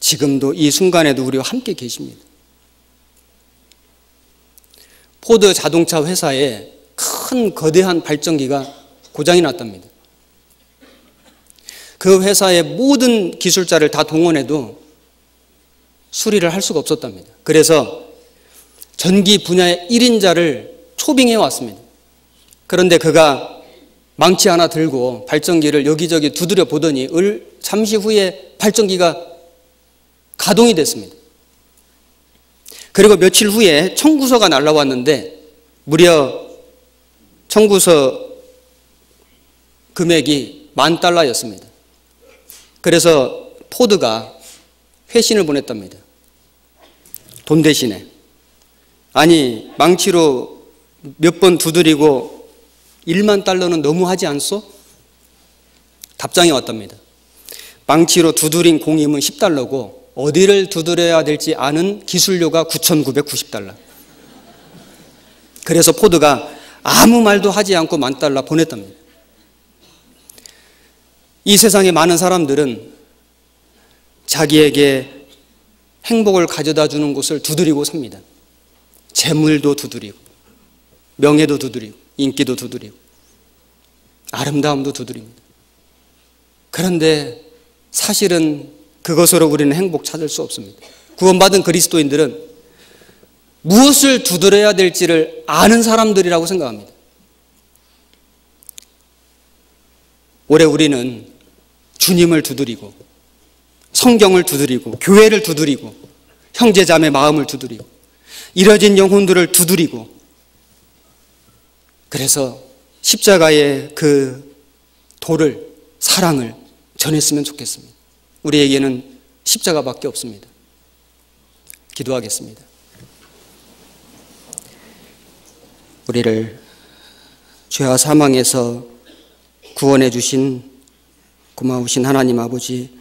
지금도 이 순간에도 우리와 함께 계십니다. 포드 자동차 회사에 큰 거대한 발전기가 고장이 났답니다. 그 회사의 모든 기술자를 다 동원해도 수리를 할 수가 없었답니다. 그래서 전기 분야의 1인자를 초빙해 왔습니다. 그런데 그가 망치 하나 들고 발전기를 여기저기 두드려 보더니 을 잠시 후에 발전기가 가동이 됐습니다. 그리고 며칠 후에 청구서가 날라왔는데 무려 청구서 금액이 만 달러였습니다. 그래서 포드가 회신을 보냈답니다. 돈 대신에. 아니, 망치로 몇 번 두드리고 1만 달러는 너무 하지 않소? 답장이 왔답니다. 망치로 두드린 공임은 10달러고 어디를 두드려야 될지 아는 기술료가 9,990달러. 그래서 포드가 아무 말도 하지 않고 만 달러 보냈답니다. 이 세상에 많은 사람들은 자기에게 행복을 가져다 주는 곳을 두드리고 삽니다. 재물도 두드리고, 명예도 두드리고, 인기도 두드리고, 아름다움도 두드립니다. 그런데 사실은 그것으로 우리는 행복 찾을 수 없습니다. 구원받은 그리스도인들은 무엇을 두드려야 될지를 아는 사람들이라고 생각합니다. 올해 우리는 주님을 두드리고 성경을 두드리고 교회를 두드리고 형제자매 마음을 두드리고 이뤄진 영혼들을 두드리고 그래서 십자가의 그 도를 사랑을 전했으면 좋겠습니다. 우리에게는 십자가밖에 없습니다. 기도하겠습니다. 우리를 죄와 사망에서 구원해 주신 고마우신 하나님 아버지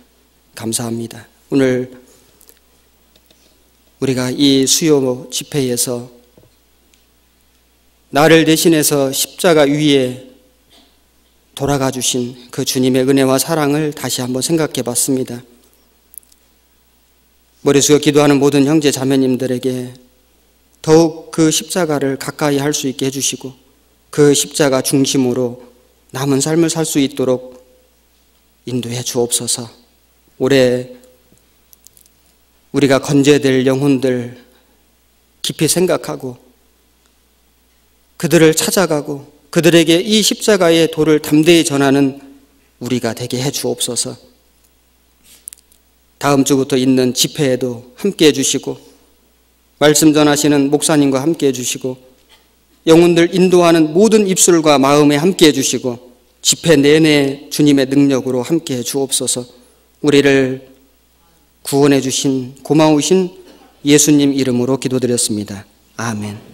감사합니다. 오늘 우리가 이 수요 집회에서 나를 대신해서 십자가 위에 돌아가 주신 그 주님의 은혜와 사랑을 다시 한번 생각해 봤습니다. 머리 숙여 기도하는 모든 형제 자매님들에게 더욱 그 십자가를 가까이 할 수 있게 해주시고 그 십자가 중심으로 남은 삶을 살 수 있도록 인도해 주옵소서. 올해 우리가 건재될 영혼들 깊이 생각하고 그들을 찾아가고 그들에게 이 십자가의 도를 담대히 전하는 우리가 되게 해 주옵소서. 다음 주부터 있는 집회에도 함께 해 주시고, 말씀 전하시는 목사님과 함께 해 주시고, 영혼들 인도하는 모든 입술과 마음에 함께 해 주시고, 집회 내내 주님의 능력으로 함께 해 주옵소서, 우리를 구원해 주신 고마우신 예수님 이름으로 기도드렸습니다. 아멘.